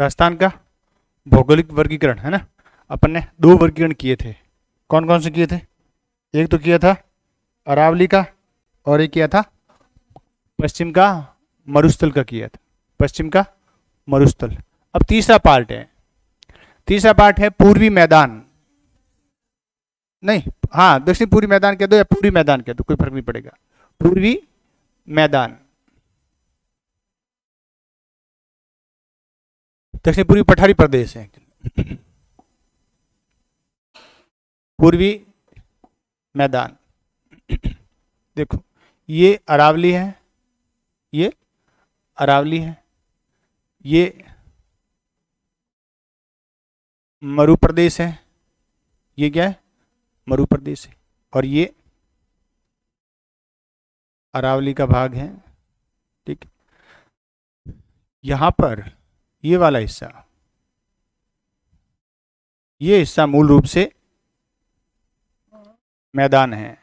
राजस्थान का भौगोलिक वर्गीकरण, है ना? अपन ने दो वर्गीकरण किए थे। कौन कौन से किए थे? एक तो किया था अरावली का और एक किया था पश्चिम का मरुस्थल का किया था। पश्चिम का मरुस्थल। अब तीसरा पार्ट है। तीसरा पार्ट है पूर्वी मैदान। नहीं हाँ दक्षिण पूर्वी मैदान कह दो या पूर्वी मैदान कह दो, कोई फ़र्क नहीं पड़ेगा। पूर्वी मैदान। दक्षिण पूर्वी पठारी प्रदेश है। पूर्वी मैदान। देखो, ये अरावली है, ये अरावली है, ये मरु प्रदेश है, ये क्या है? मरु प्रदेश है। और ये अरावली का भाग है, ठीक? यहाँ पर ये वाला हिस्सा। ये हिस्सा मूल रूप से मैदान है।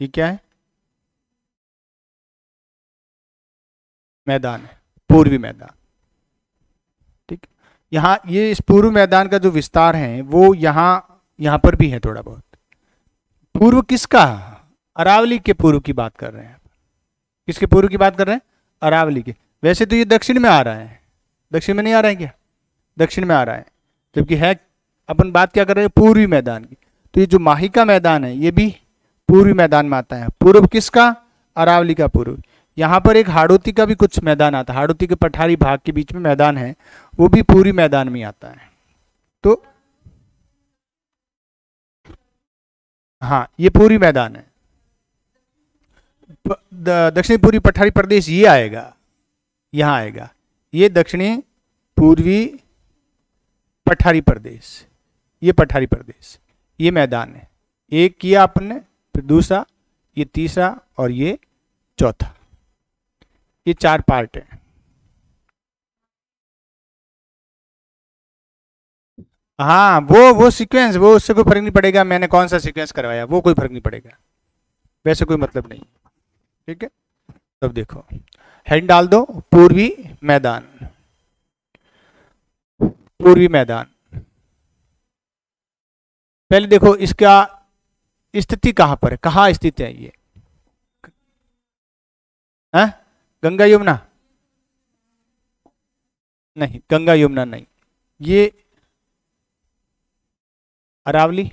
ये क्या है? मैदान है, पूर्वी मैदान। ठीक? यहाँ, ये इस पूर्व मैदान का जो विस्तार है, वो यहाँ यहाँ पर भी है थोड़ा बहुत। पूर्व किसका? अरावली के पूर्व की बात कर रहे हैं किसके पूर्व की बात कर रहे हैं? अरावली के। वैसे तो ये दक्षिण में आ रहा है। दक्षिण में नहीं आ रहा है क्या? दक्षिण में आ रहा है। जबकि है, अपन बात क्या कर रहे हैं? पूर्वी मैदान की। तो ये जो माही का मैदान है, ये भी पूर्वी मैदान में आता है। पूर्व किसका? अरावली का पूर्व। यहाँ पर एक हाड़ोती का भी कुछ मैदान आता है। हाड़ोती के पठारी भाग के बीच में मैदान है, वो भी पूरी मैदान में आता है। तो हाँ ये पूरी मैदान है। दक्षिणी पूर्वी पठारी प्रदेश ये आएगा। यहाँ आएगा। ये दक्षिणी पूर्वी पठारी प्रदेश। ये पठारी प्रदेश। ये मैदान है। एक किया अपन फिर दूसरा, ये तीसरा और ये चौथा। ये चार पार्ट है। हाँ वो वो सीक्वेंस वो उससे कोई फ़र्क नहीं पड़ेगा। मैंने कौन सा सीक्वेंस करवाया, वो कोई फ़र्क नहीं पड़ेगा। वैसे कोई मतलब नहीं। ठीक है? तब देखो। हेड डाल दो, पूर्वी मैदान। पूर्वी मैदान। पहले देखो, इसका स्थिति कहाँ पर है? कहाँ स्थित है ये? है? गंगा यमुना? नहीं, गंगा यमुना नहीं। ये अरावली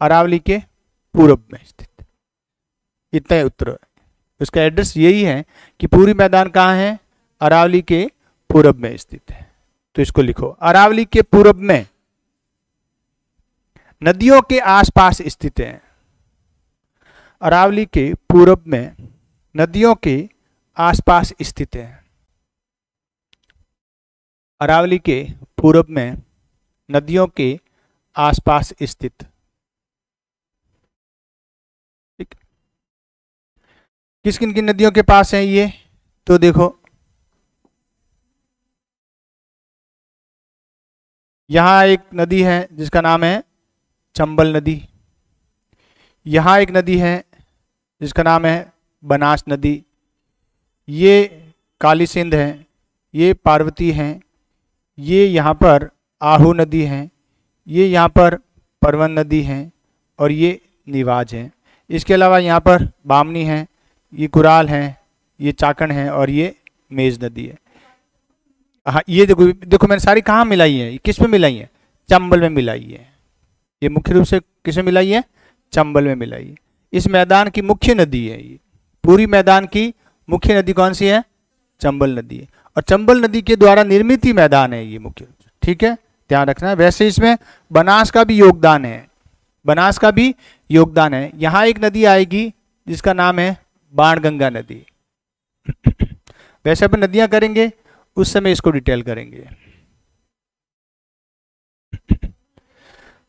अरावली के पूर्व में स्थित। इतना उत्तर उसका एड्रेस यही है कि पूरी मैदान कहाँ है? अरावली के पूर्व में स्थित है। तो इसको लिखो, अरावली के पूर्व में। नदियों के आसपास स्थित है। अरावली के पूर्व में नदियों के आसपास स्थित है। अरावली के पूर्व में नदियों के आसपास स्थित किस किन किन नदियों के पास है ये? तो देखो। यहाँ एक नदी है जिसका नाम है चंबल नदी। यहाँ एक नदी है जिसका नाम है बनास नदी। ये काली सिंध है, ये पार्वती हैं, ये यहाँ पर आहू नदी है, ये यहाँ पर परवन नदी है और ये निवाज है। इसके अलावा यहाँ पर बामनी है ये कुराल है, ये चाकण है और ये मेज नदी है। हाँ ये देखो देखो, मैंने सारी कहाँ मिलाई है? किसमें मिलाई है? चंबल में मिलाई है। ये मुख्य रूप से किसमें मिलाई है? चंबल में मिलाई है। इस मैदान की मुख्य नदी है ये। पूरी मैदान की मुख्य नदी कौन सी है? चंबल नदी है। और चंबल नदी के द्वारा निर्मित ही मैदान है ये मुख्य रूप से। ठीक है? ध्यान रखना है। वैसे इसमें बनास का भी योगदान है। बनास का भी योगदान है। यहाँ एक नदी आएगी जिसका नाम है बाण गंगा नदी। वैसे अपन नदियाँ करेंगे, उस समय इसको डिटेल करेंगे।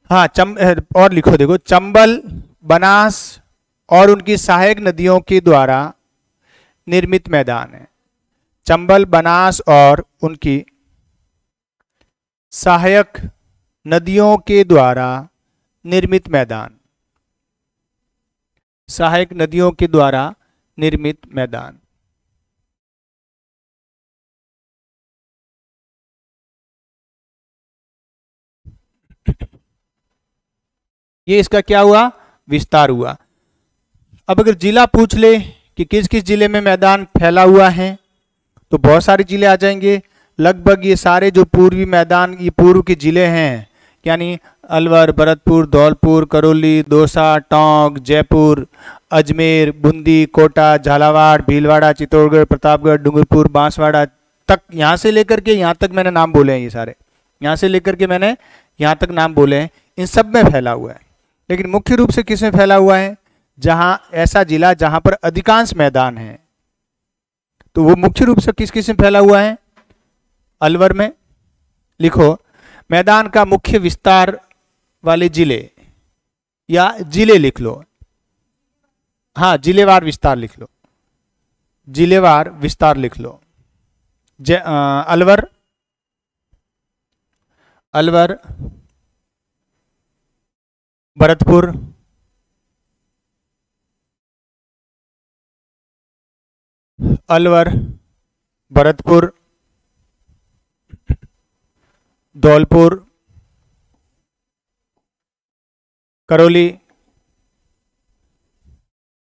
हाँ चम और लिखो, देखो, चंबल, बनास और उनकी सहायक नदियों के द्वारा निर्मित मैदान है। चंबल, बनास और उनकी सहायक नदियों के द्वारा निर्मित मैदान। सहायक नदियों के द्वारा निर्मित मैदान। ये इसका क्या हुआ? विस्तार हुआ। अब अगर जिला पूछ ले कि किस किस ज़िले में मैदान फैला हुआ है तो बहुत सारे ज़िले आ जाएँगे। लगभग ये सारे जो पूर्वी मैदान, ये पूर्व के ज़िले हैं, यानी अलवर, भरतपुर, धौलपुर, करौली, दौसा, टोंक, जयपुर अजमेर, बूंदी, कोटा, झालावाड़, भीलवाड़ा, चित्तौड़गढ़, प्रतापगढ़, डूंगरपुर, बांसवाड़ा तक यहाँ से लेकर के यहाँ तक मैंने नाम बोले हैं ये सारे। यहाँ से लेकर के मैंने यहाँ तक नाम बोले हैं। इन सब में फैला हुआ है। लेकिन मुख्य रूप से किसमें फैला हुआ है? जहाँ ऐसा जिला जहाँ पर अधिकांश मैदान है। तो वो मुख्य रूप से किस किसमें फैला हुआ है? अलवर में। लिखो, मैदान का मुख्य विस्तार वाले ज़िले या ज़िले लिख लो। हाँ जिलेवार विस्तार लिख लो। जिलेवार विस्तार लिख लो। अलवर। अलवर। भरतपुर। अलवर। भरतपुर। धौलपुर। करौली।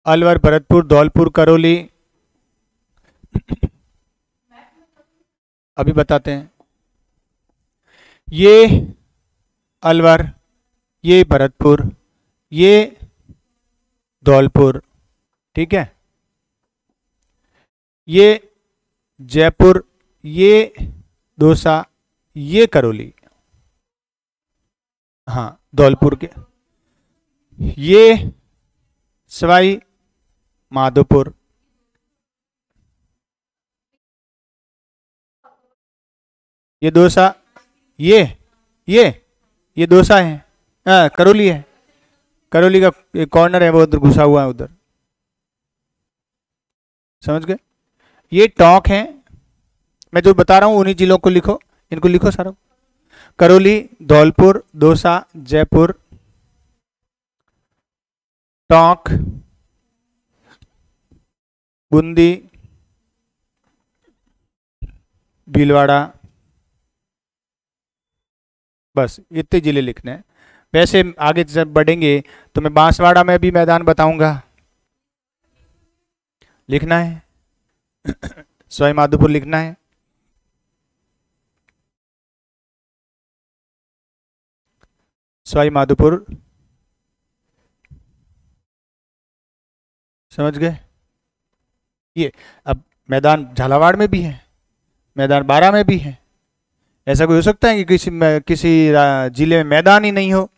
अलवर, भरतपुर, धौलपुर, करौली। अभी बताते हैं। ये अलवर, ये भरतपुर, ये धौलपुर, ठीक है? ये जयपुर, ये दोसा, ये करौली। हाँ धौलपुर के। ये सवाई माधोपुर। ये दोसा ये ये ये दोसा है। हाँ करौली है। करौली का कॉर्नर है, वो उधर घुसा हुआ है उधर। समझ गए? ये टॉक है। मैं जो बता रहा हूँ, उन्हीं जिलों को लिखो। इनको लिखो सारा। करौली, धौलपुर दोसा जयपुर। टोंक। बूंदी, भीलवाड़ा, बस, इतने ज़िले लिखने हैं। वैसे आगे जब बढ़ेंगे तो मैं बांसवाड़ा में भी मैदान बताऊँगा। लिखना है। स्वयं माधोपुर लिखना है। सवाई माधोपुर समझ गए? ये अब मैदान झालावाड़ में भी है, मैदान बारह में भी है। ऐसा कोई हो सकता है कि किसी किसी ज़िले में मैदान ही नहीं हो?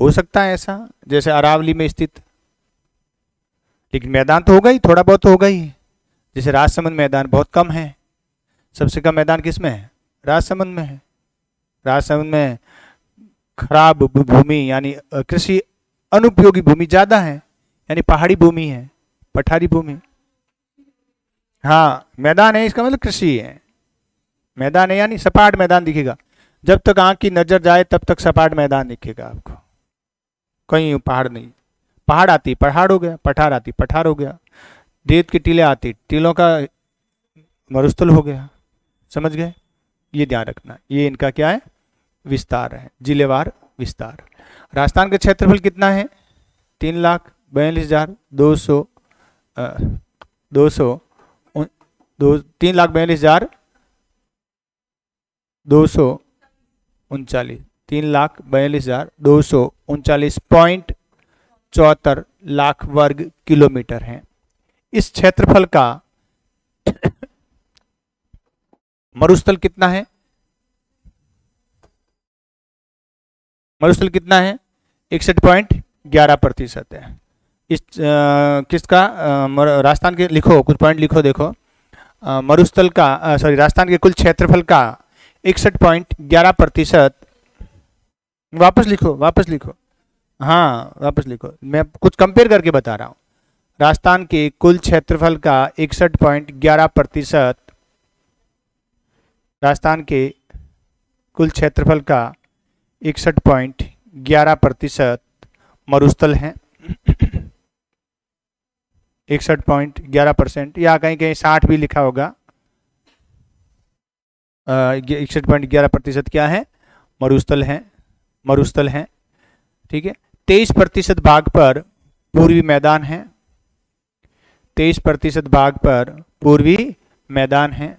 हो सकता है ऐसा, जैसे अरावली में स्थित। लेकिन मैदान तो होगा ही, थोड़ा बहुत तो होगा ही। जैसे राजसमंद मैदान बहुत कम है। सबसे कम मैदान किसमें है? राजसमंद में है। राजसमंद में खराब भूमि, यानी कृषि अनुपयोगी भूमि ज़्यादा है, यानी पहाड़ी भूमि है, पठारी भूमि। हाँ मैदान है, इसका मतलब कृषि है। मैदान है, यानी सपाट मैदान दिखेगा। जब तक आँख की नज़र जाए, तब तक सपाट मैदान दिखेगा आपको। कहीं पहाड़ नहीं। पहाड़ आती, पहाड़ हो गया, पठार आती, पठार हो गया। रेत के टीले आती, टीलों का मरुस्थल हो गया। समझ गए? ये ध्यान रखना। ये इनका क्या है? विस्तार है। जिलेवार विस्तार। राजस्थान का क्षेत्रफल कितना है? तीन लाख बयालीस हज़ार दो सौ दो सौ दो, तीन लाख बयालीस हज़ार दो सौ उनचालीस। तीन लाख बयालीस हज़ार दो सौ उनचालीस पॉइंट चौहत्तर लाख वर्ग किलोमीटर है। इस क्षेत्रफल का मरुस्थल कितना है? मरुस्थल कितना है? इकसठ पॉइंट ग्यारह प्रतिशत है। इस किसका राजस्थान के, लिखो, कुछ पॉइंट लिखो, देखो। मरुस्थल का सॉरी राजस्थान के कुल क्षेत्रफल का इकसठ पॉइंट ग्यारह प्रतिशत। वापस लिखो वापस लिखो। हाँ वापस लिखो। मैं कुछ कंपेयर करके बता रहा हूँ। राजस्थान के कुल क्षेत्रफल का इकसठ पॉइंट ग्यारह प्रतिशत। राजस्थान के कुल क्षेत्रफल का इकसठ पॉइंट ग्यारह प्रतिशत। मरुस्थल हैं। इकसठ पॉइंट ग्यारह परसेंट या कहीं कहीं साठ भी लिखा होगा। इकसठ पॉइंट ग्यारह प्रतिशत क्या है? मरुस्थल हैं मरुस्थल हैं, ठीक है? तेईस प्रतिशत भाग पर पूर्वी मैदान है, तेईस प्रतिशत भाग पर पूर्वी मैदान है।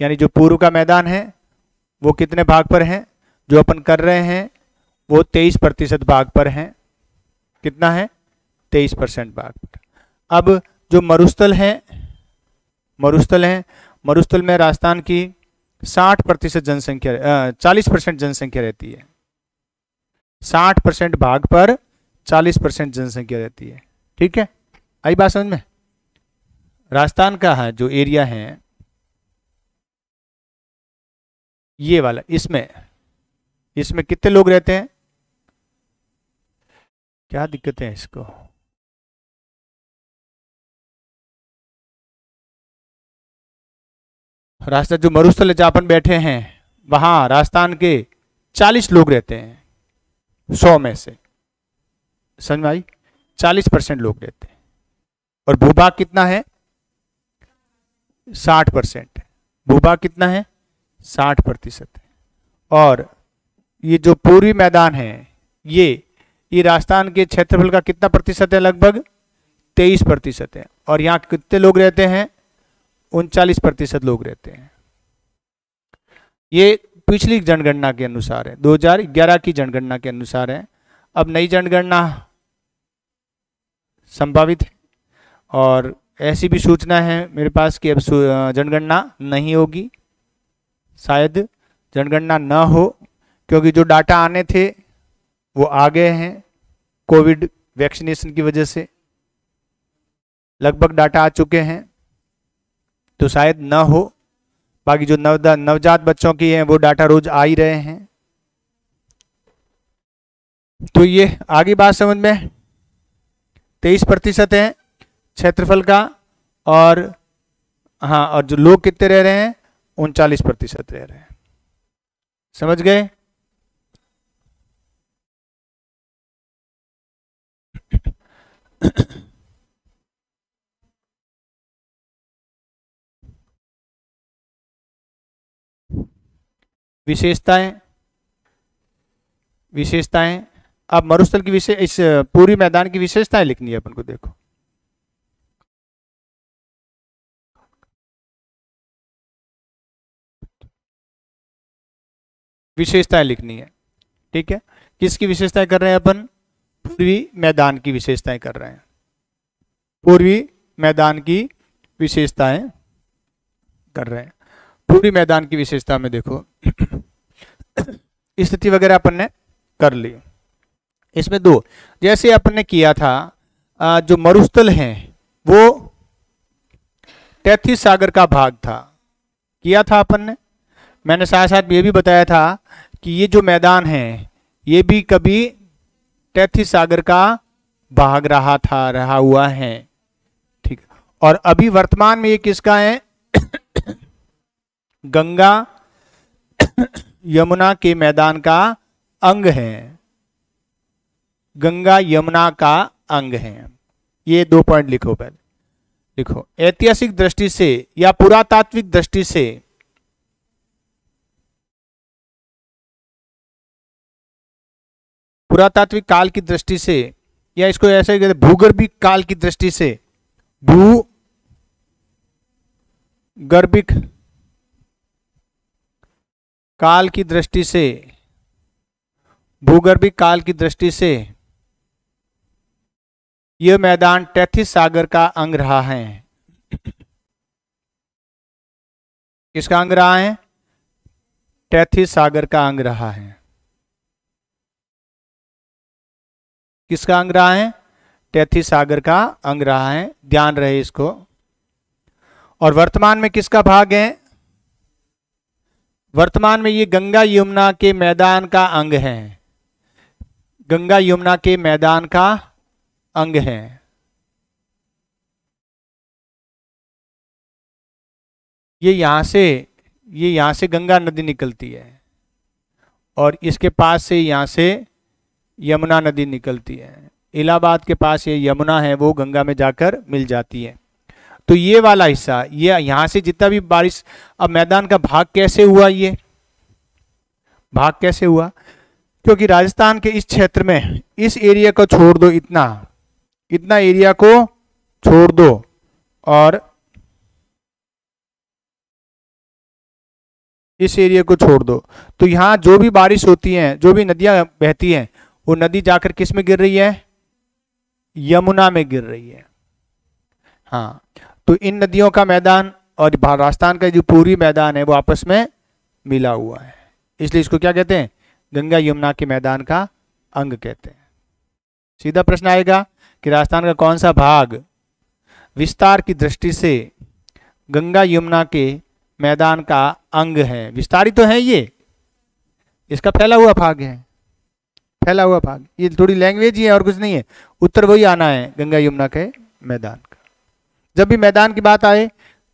यानी जो पूर्व का मैदान है, वो कितने भाग पर है? जो अपन कर रहे हैं, वो तेईस प्रतिशत भाग पर है। कितना है? तेईस परसेंट भाग पर। अब जो मरुस्थल है मरुस्थल है, मरुस्थल में राजस्थान की साठ प्रतिशत जनसंख्या चालीस परसेंट जनसंख्या रहती है। साठ परसेंट भाग पर चालीस परसेंट जनसंख्या रहती है। ठीक है? आई बात समझ में? राजस्थान का है, जो एरिया है, ये वाला, इसमें इसमें कितने लोग रहते हैं? क्या दिक्कत है इसको? रास्ता जो मरुस्थल जहाँ अपन बैठे हैं, वहाँ राजस्थान के चालीस लोग रहते हैं, सौ में से। समझ में आई? चालीस परसेंट लोग रहते हैं। और भूभाग कितना है? साठ परसेंट भूभाग कितना है? साठ प्रतिशत और ये जो पूर्वी मैदान है, ये ये राजस्थान के क्षेत्रफल का कितना प्रतिशत है? लगभग तेईस प्रतिशत है। और यहाँ कितने लोग रहते हैं? उनचालीस प्रतिशत लोग रहते हैं। ये पिछली जनगणना के अनुसार है। 2011 की जनगणना के अनुसार है। अब नई जनगणना संभावित है और ऐसी भी सूचना है मेरे पास कि अब जनगणना नहीं होगी। शायद जनगणना न हो, क्योंकि जो डाटा आने थे, वो आ गए हैं कोविड वैक्सीनेशन की वजह से। लगभग डाटा आ चुके हैं। तो शायद न हो। बाकी जो नव नवजात बच्चों की हैं, वो डाटा रोज आ ही रहे हैं। तो ये आगे बात समझ में तेईस प्रतिशत है क्षेत्रफल का और हाँ और जो लोग कितने रह रहे हैं, उनचालीस प्रतिशत रह रहे हैं। समझ गए? विशेषताएँ विशेषताएँ। अब मरुस्थल की विशेष इस, पूरी मैदान की विशेषताएँ लिखनी है अपन को, देखो। विशेषताएँ लिखनी है, ठीक है? किसकी विशेषताएँ कर रहे हैं अपन? पूर्वी मैदान की विशेषताएँ कर रहे हैं। पूर्वी मैदान की विशेषताएँ कर रहे हैं। पूर्वी मैदान की विशेषता में देखो। स्थिति वगैरह अपन ने कर ली। इसमें दो, जैसे अपन ने किया था जो मरुस्थल है, वो तैतीस सागर का भाग था। किया था अपन? ने मैंने साथ साथ ये भी बताया था कि ये जो मैदान है, ये भी कभी तैतीस सागर का भाग रहा था, रहा हुआ है। ठीक। और अभी वर्तमान में ये किसका है? गंगा यमुना के मैदान का अंग है। गंगा यमुना का अंग है। ये दो पॉइंट लिखो पहले। लिखो। ऐतिहासिक दृष्टि से या पुरातात्विक दृष्टि से पुरातात्विक काल की दृष्टि से या इसको ऐसे कहते भूगर्भिक काल की दृष्टि से भू गर्भिक काल की दृष्टि से भूगर्भिक काल की दृष्टि से, यह मैदान टैथिस सागर का अंग रहा है। किसका अंग रहा है? टैथिस सागर का अंग रहा है। किसका अंग रहा है? टैथी सागर का अंग रहा है। ध्यान रहे इसको। और वर्तमान में किसका भाग है? वर्तमान में ये गंगा यमुना के मैदान का अंग है। गंगा यमुना के मैदान का अंग है। ये यहाँ से, ये यहाँ से गंगा नदी निकलती है और इसके पास से यहाँ से यमुना नदी निकलती है। इलाहाबाद के पास ये यमुना है, वो गंगा में जाकर मिल जाती है। तो ये वाला हिस्सा, ये यहाँ से जितना भी बारिश, अब मैदान का भाग कैसे हुआ ये? भाग कैसे हुआ? क्योंकि राजस्थान के इस क्षेत्र में, इस एरिया को छोड़ दो इतना इतना एरिया को छोड़ दो और इस एरिया को छोड़ दो। तो यहाँ जो भी बारिश होती है, जो भी नदियाँ बहती हैं, वो नदी जाकर किसमें गिर रही है? यमुना में गिर रही है। हाँ तो इन नदियों का मैदान और राजस्थान का जो पूरी मैदान है, वो आपस में मिला हुआ है। इसलिए इसको क्या कहते हैं? गंगा यमुना के मैदान का अंग कहते हैं। सीधा प्रश्न आएगा कि राजस्थान का कौन सा भाग विस्तार की दृष्टि से गंगा यमुना के मैदान का अंग है? विस्तारित तो है ये। इसका फैला हुआ भाग है। फैला हुआ भाग। ये थोड़ी लैंग्वेज ही है और कुछ नहीं है। उत्तर वही आना है गंगा यमुना के मैदान। जब भी मैदान की बात आए,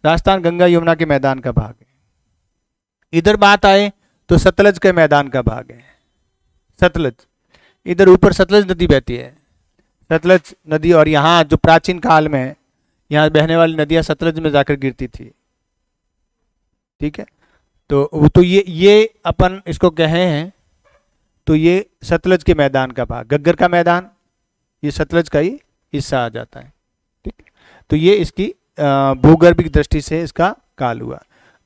राजस्थान गंगा यमुना के मैदान का भाग है। इधर बात आए तो सतलज के मैदान का भाग है। सतलज। इधर ऊपर सतलज नदी बहती है। सतलज नदी और यहाँ जो प्राचीन काल में यहाँ बहने वाली नदियाँ सतलज में जाकर गिरती थी। ठीक है? तो वो तो ये ये अपन इसको कहे हैं तो ये सतलज के मैदान का भाग। गग्गर का मैदान, ये सतलज का ही हिस्सा आ जाता है। तो ये इसकी भूगर्भिक दृष्टि से इसका काल हुआ।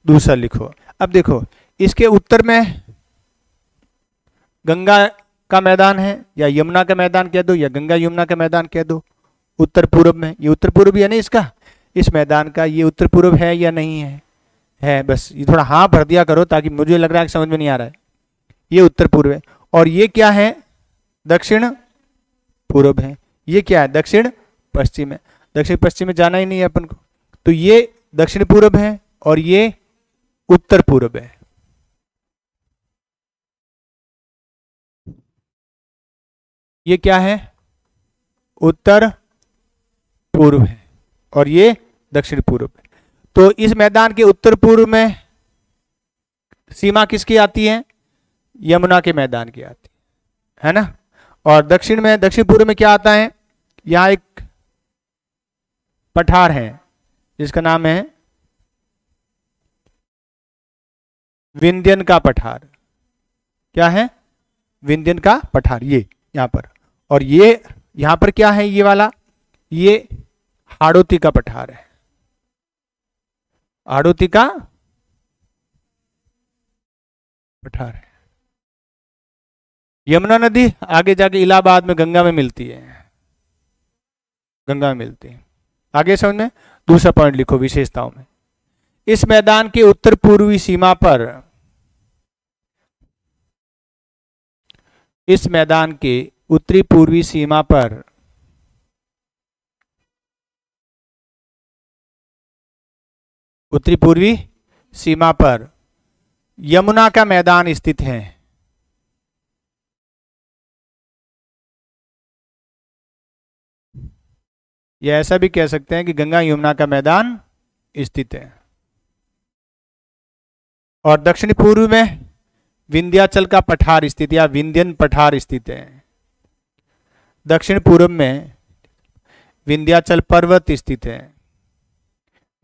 दूसरा लिखो। अब देखो, इसके उत्तर में गंगा का मैदान है, या यमुना का मैदान कह दो, या गंगा यमुना का मैदान कह दो, उत्तर पूर्व में। ये उत्तर पूर्व है ना इसका? इस मैदान का ये उत्तर पूर्व है या नहीं है? है, बस ये थोड़ा हाँ भर दिया करो ताकि मुझे लग रहा है कि समझ में नहीं आ रहा है। ये उत्तर पूर्व है। और ये क्या है? दक्षिण पूर्व है। ये क्या है? दक्षिण पश्चिम है। दक्षिण पश्चिम में जाना ही नहीं है अपन को। तो ये दक्षिण पूर्व है और ये उत्तर पूर्व है। ये क्या है? उत्तर पूर्व है और ये दक्षिण पूर्व है। तो इस मैदान के उत्तर पूर्व में सीमा किसकी आती है? यमुना के मैदान की आती है। है ना? और दक्षिण में, दक्षिण पूर्व में क्या आता है? यहाँ एक पठार है, जिसका नाम है विंध्यन का पठार। क्या है? विंध्यन का पठार, ये, यहाँ पर। और ये, यहाँ पर क्या है ये वाला? ये हाड़ोती का पठार है। हाड़ोती का पठार है। यमुना नदी आगे जाके इलाहाबाद में गंगा में मिलती है। गंगा में मिलती है। आगे समझ में दूसरा पॉइंट लिखो विशेषताओं में। इस मैदान के उत्तर पूर्वी सीमा पर इस मैदान के उत्तरी पूर्वी सीमा पर उत्तरी पूर्वी सीमा पर यमुना का मैदान स्थित है। या ऐसा भी कह सकते हैं कि गंगा यमुना का मैदान स्थित है। और दक्षिण पूर्व में विंध्याचल का पठार स्थित या विंध्यन पठार स्थित है। दक्षिण पूर्व में विंध्याचल पर्वत स्थित है।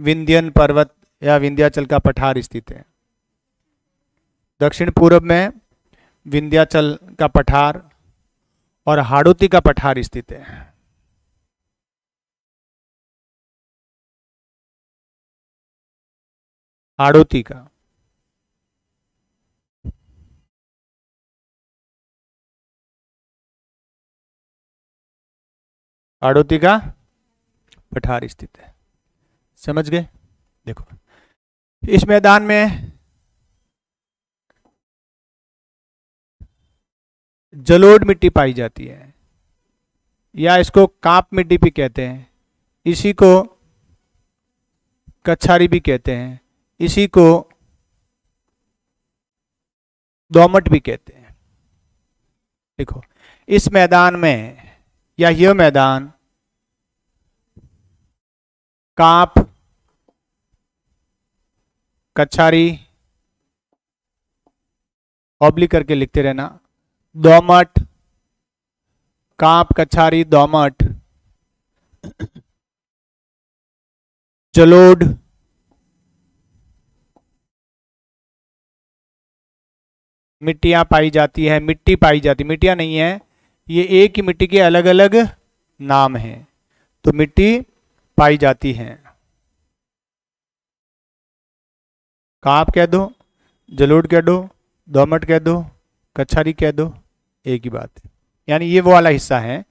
विंध्यन पर्वत या विंध्याचल का पठार स्थित है। दक्षिण पूर्व में विंध्याचल का पठार और हाड़ोती का पठार स्थित है। हाड़ोती का। आड़ोती का पठार स्थित है। समझ गए? देखो, इस मैदान में जलोढ़ मिट्टी पाई जाती है, या इसको काँप मिट्टी भी कहते हैं, इसी को कच्छारी भी कहते हैं। इसी को दोमट भी कहते हैं। देखो, इस मैदान में या यह मैदान काँप कच्छारी ऑब्लिक करके लिखते रहना, दोमट, काँप कच्छारी दोमट जलोड मिट्टियाँ पाई जाती है, मिट्टी पाई जाती मिट्टियाँ नहीं है, ये एक ही मिट्टी के अलग अलग नाम हैं। तो मिट्टी पाई जाती है। काप कह दो जलोड कह दो, दोमट कह दो कछारी कह दो, एक ही बात। यानी ये वो वाला हिस्सा है,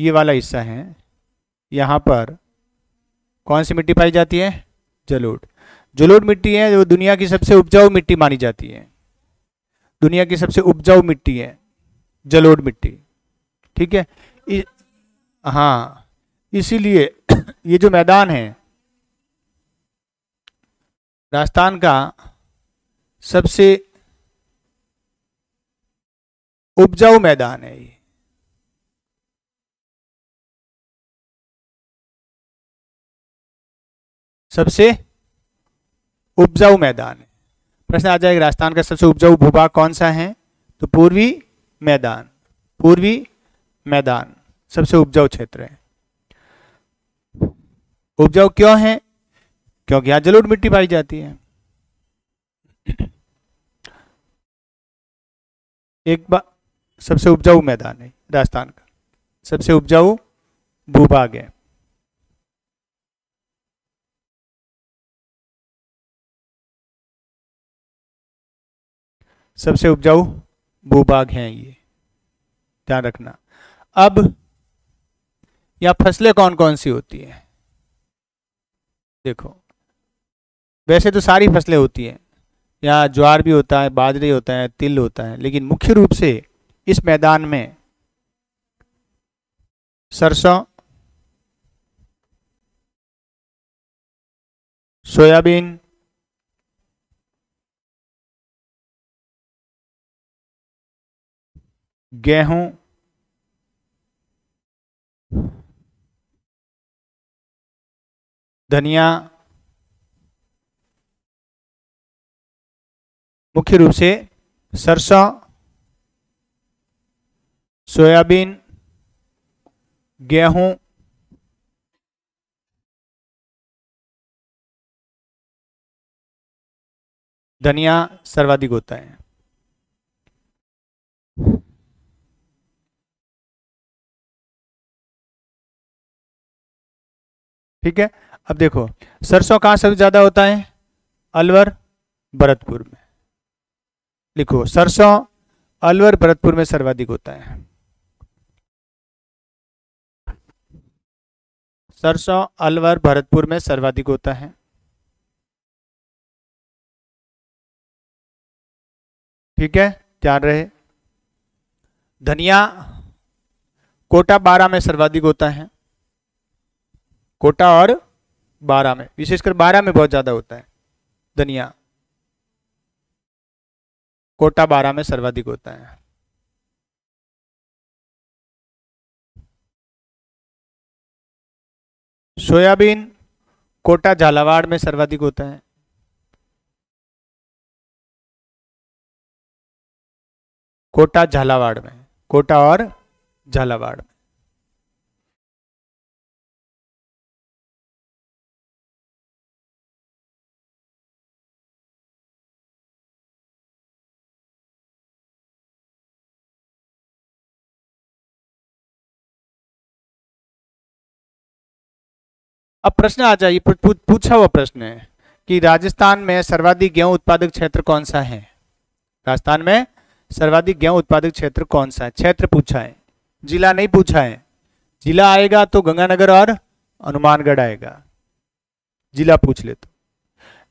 ये वाला हिस्सा है। यहाँ पर कौन सी मिट्टी पाई जाती है? जलोड जलोड मिट्टी है, जो दुनिया की सबसे उपजाऊ मिट्टी मानी जाती है। दुनिया की सबसे उपजाऊ मिट्टी है जलोड मिट्टी। ठीक है? हाँ इसीलिए ये जो मैदान है, राजस्थान का सबसे उपजाऊ मैदान है ये। सबसे उपजाऊ मैदान है। प्रश्न आ जाएगा, राजस्थान का सबसे उपजाऊ भूभाग कौन सा है? तो पूर्वी मैदान पूर्वी मैदान सबसे उपजाऊ क्षेत्र है। उपजाऊ क्यों है? क्योंकि यहाँ जलोढ़ मिट्टी पाई जाती है। एक बार सबसे उपजाऊ मैदान है राजस्थान का, सबसे उपजाऊ भूभाग है। सबसे उपजाऊ भूभाग हैं ये। ध्यान रखना। अब या फ़सलें कौन कौन सी होती हैं? देखो, वैसे तो सारी फ़सलें होती हैं। यहाँ ज्वार भी होता है, बाजरे होता है, तिल होता है, लेकिन मुख्य रूप से इस मैदान में सरसों, सोयाबीन गेहूँ। धनिया। मुख्य रूप से सरसों। सोयाबीन। गेहूँ। धनिया सर्वाधिक होता है। ठीक है? अब देखो, सरसों कहाँ सबसे ज़्यादा होता है? अलवर, भरतपुर में। लिखो, सरसों अलवर, भरतपुर में सर्वाधिक होता है। सरसों अलवर, भरतपुर में सर्वाधिक होता है। ठीक है? ध्यान रहे। धनिया, कोटा बारह में सर्वाधिक होता है। कोटा और बारह में। विशेषकर बारह में बहुत ज़्यादा होता है। धनिया। कोटा बारह में सर्वाधिक होता है। सोयाबीन कोटा झालावाड़ में सर्वाधिक होता है। कोटा झालावाड़ में। कोटा और झालावाड़ में। अब प्रश्न आ जाइए पूछा हुआ प्रश्न है कि राजस्थान में सर्वाधिक गेहूँ उत्पादक क्षेत्र कौन सा है? राजस्थान में सर्वाधिक गेहूँ उत्पादक क्षेत्र कौन सा है? क्षेत्र पूछा है। जिला नहीं पूछा है। जिला आएगा तो गंगानगर और हनुमानगढ़ आएगा। जिला पूछ ले तो।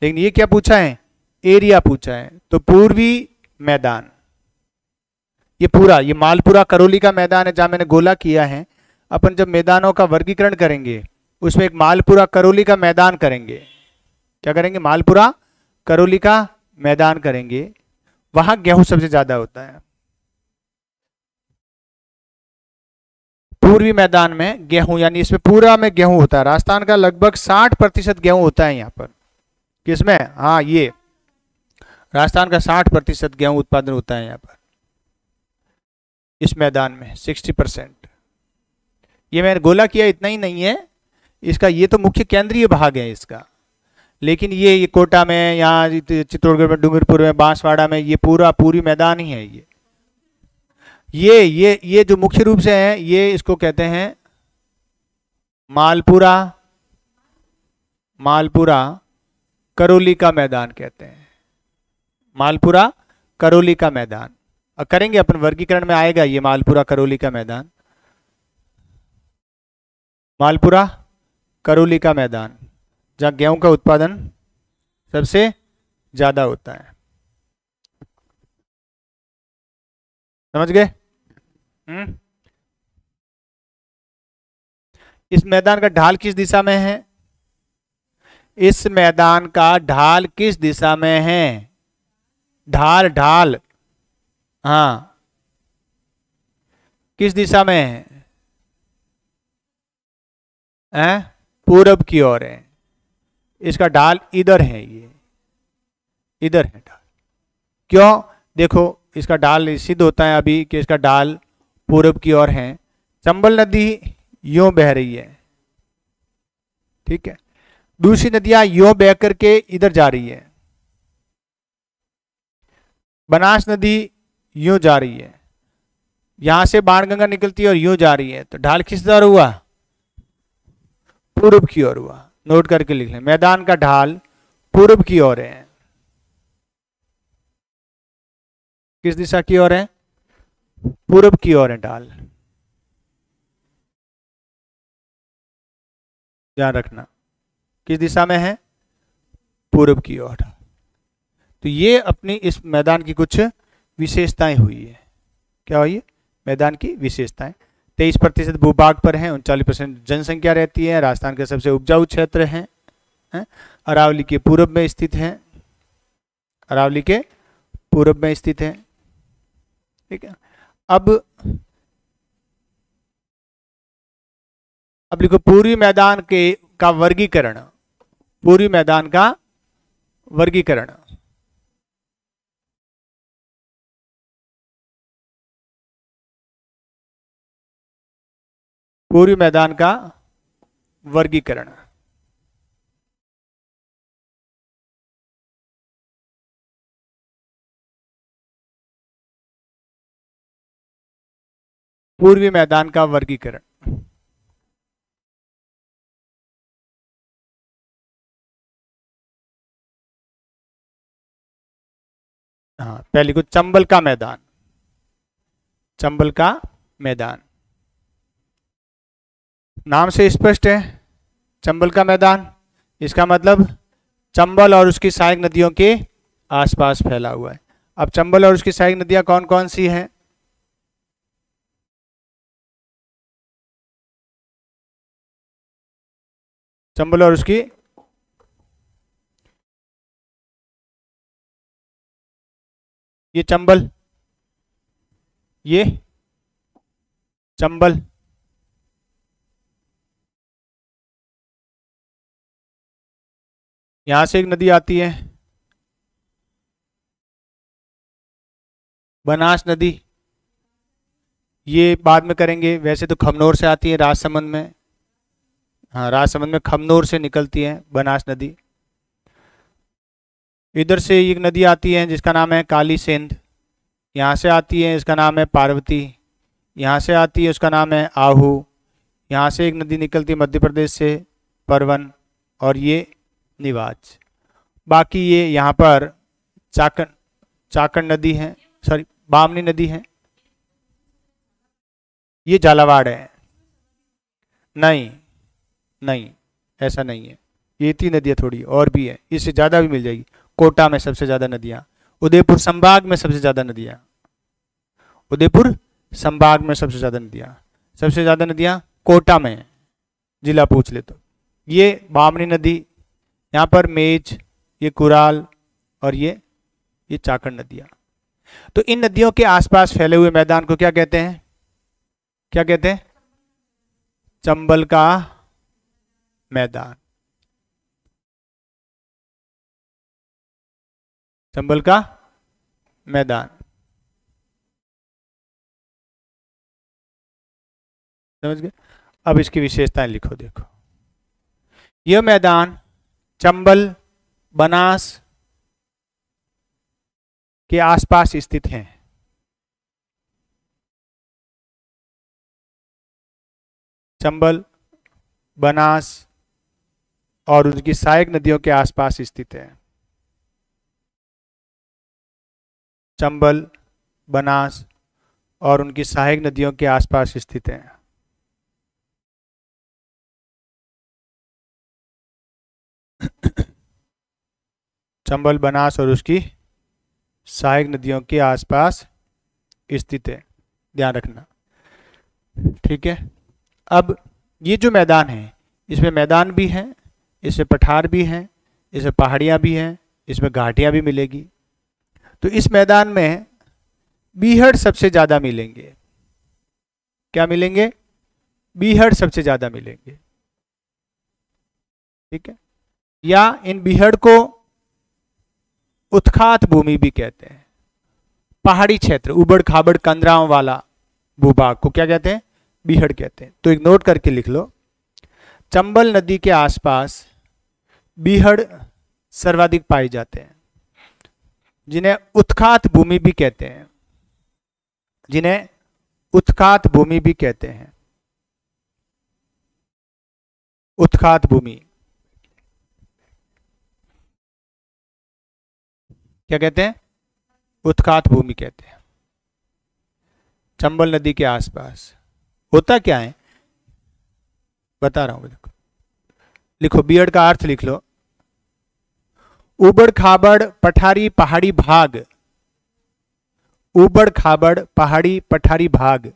लेकिन ये क्या पूछा है? एरिया पूछा है। तो पूर्वी मैदान। ये पूरा, ये मालपुरा करौली का मैदान है जहाँ मैंने गोला किया है। अपन जब मैदानों का वर्गीकरण करेंगे उसमें एक मालपुरा करौली का मैदान करेंगे। क्या करेंगे? मालपुरा करौली का मैदान करेंगे। वहाँ गेहूँ सबसे ज़्यादा होता है। पूर्वी मैदान में गेहूँ, यानी इसमें पूरा में गेहूँ होता है। राजस्थान का लगभग 60 प्रतिशत गेहूँ होता है यहाँ पर। किसमें? हाँ ये। राजस्थान का 60 प्रतिशत गेहूँ उत्पादन होता है यहाँ पर। इस मैदान में 60 परसेंट। ये मैंने गोला किया, इतना ही नहीं है। इसका ये तो मुख्य केंद्रीय भाग है इसका। लेकिन ये ये कोटा में, यहाँ चित्तौड़गढ़ में, डूंगरपुर में, बांसवाड़ा में ये पूरा, पूरी मैदान ही है ये। ये ये ये जो मुख्य रूप से है, ये इसको कहते हैं मालपुरा मालपुरा, करौली का मैदान कहते हैं। मालपुरा, करौली का मैदान। करेंगे अपन, वर्गीकरण में आएगा ये मालपुरा, करौली का मैदान। मालपुरा करौली का मैदान, जहाँ गेहूँ का उत्पादन सबसे ज़्यादा होता है। समझ गए? हम्म। इस मैदान का ढाल किस दिशा में है? इस मैदान का ढाल किस दिशा में है? ढाल ढाल। हाँ। किस दिशा में है? हैं? पूरब की ओर है। इसका ढाल इधर है ये। इधर है ढाल क्यों? देखो, इसका ढाल सिद्ध होता है अभी कि इसका ढाल पूरब की ओर है। चंबल नदी यो बह रही है। ठीक है? दूसरी नदियाँ यो बह करके इधर जा रही है। बनास नदी यूँ जा रही है। यहाँ से बाणगंगा निकलती है और यूँ जा रही है। तो ढाल किस तरह हुआ? पूर्व की ओर हुआ। नोट करके लिख लें। मैदान का ढाल पूर्व की ओर है। किस दिशा की ओर है? पूर्व की ओर है ढाल। ध्यान रखना। किस दिशा में है? पूर्व की ओर। तो ये अपनी इस मैदान की कुछ विशेषताएँ हुई है। क्या हुई है? मैदान की विशेषताएँ। तेईस प्रतिशत भूभाग पर है उनचालीस परसेंट जनसंख्या रहती है राजस्थान के सबसे उपजाऊ क्षेत्र है, है? अरावली के पूर्व में स्थित है अरावली के पूर्व में स्थित है ठीक है अब अब लिखो पूर्वी मैदान के का वर्गीकरण पूर्वी मैदान का वर्गीकरण पूर्वी मैदान का वर्गीकरण। पूर्वी मैदान का वर्गीकरण। हाँ पहले को चंबल का मैदान। चंबल का मैदान। नाम से स्पष्ट है, चंबल का मैदान, इसका मतलब चंबल और उसकी सहायक नदियों के आसपास फैला हुआ है। अब चंबल और उसकी सहायक नदियाँ कौन कौन सी हैं? चंबल और उसकी ये चंबल ये चंबल। यहाँ से एक नदी आती है। बनास नदी। ये बाद में करेंगे। वैसे तो खमनौर से आती है, राजसमंद में। हाँ राजसमंद में खमनौर से निकलती है बनास नदी। इधर से एक नदी आती है, जिसका नाम है काली सिंध यहाँ से आती है, इसका नाम है पार्वती। यहाँ से आती है, उसका नाम है आहू। यहाँ से एक नदी निकलती है मध्य प्रदेश से, परवन। और ये निवाज। बाकी ये यहाँ पर चाकन चाकन नदी है सॉरी बामनी नदी है। ये झालावाड़ है। नहीं नहीं, ऐसा नहीं है। ये तीन नदियाँ थोड़ी और भी है। इससे ज़्यादा भी मिल जाएगी। कोटा में सबसे ज़्यादा नदियाँ। उदयपुर संभाग में सबसे ज़्यादा नदियाँ। उदयपुर संभाग में सबसे ज़्यादा नदियाँ। सबसे ज़्यादा नदियाँ कोटा में जिला पूछ ले तो। ये बामनी नदी यहाँ पर मेज, ये कुराल और ये ये चाकड़ नदियाँ। तो इन नदियों के आसपास फैले हुए मैदान को क्या कहते हैं? क्या कहते हैं? चंबल का मैदान। चंबल का मैदान। समझ गए? अब इसकी विशेषताएँ लिखो, देखो। यह मैदान चंबल, बनास के आसपास स्थित हैं। चंबल, बनास और उनकी सहायक नदियों के आसपास स्थित है। चंबल, बनास और उनकी सहायक नदियों के आसपास स्थित है। चंबल बनास और उसकी सहायक नदियों के आसपास स्थित है। ध्यान रखना। ठीक है? अब ये जो मैदान है, इसमें मैदान भी है, इसमें पठार भी हैं, इसमें पहाड़ियाँ भी हैं, इसमें घाटियाँ भी मिलेगी। तो इस मैदान में बीहड़ सबसे ज़्यादा मिलेंगे। क्या मिलेंगे? बीहड़ सबसे ज़्यादा मिलेंगे। ठीक है? या इन बिहड़ को उत्खात भूमि भी कहते हैं। पहाड़ी क्षेत्र, उबड़ खाबड़ कंदराओं वाला भूभाग को क्या कहते हैं? बीहड़ कहते हैं। तो एक नोट करके लिख लो। चंबल नदी के आसपास बीहड़ सर्वाधिक पाए जाते हैं। जिन्हें उत्खात भूमि भी कहते हैं। जिन्हें उत्खात भूमि भी कहते हैं। उत्खात भूमि। क्या कहते हैं? उत्खात भूमि कहते हैं। चंबल नदी के आसपास। होता क्या है? बता रहा हूँ देखो। लिखो बीएड का अर्थ लिख लो। उबड़ खाबड़ पठारी पहाड़ी भाग। उबड़ खाबड़ पहाड़ी पठारी भाग।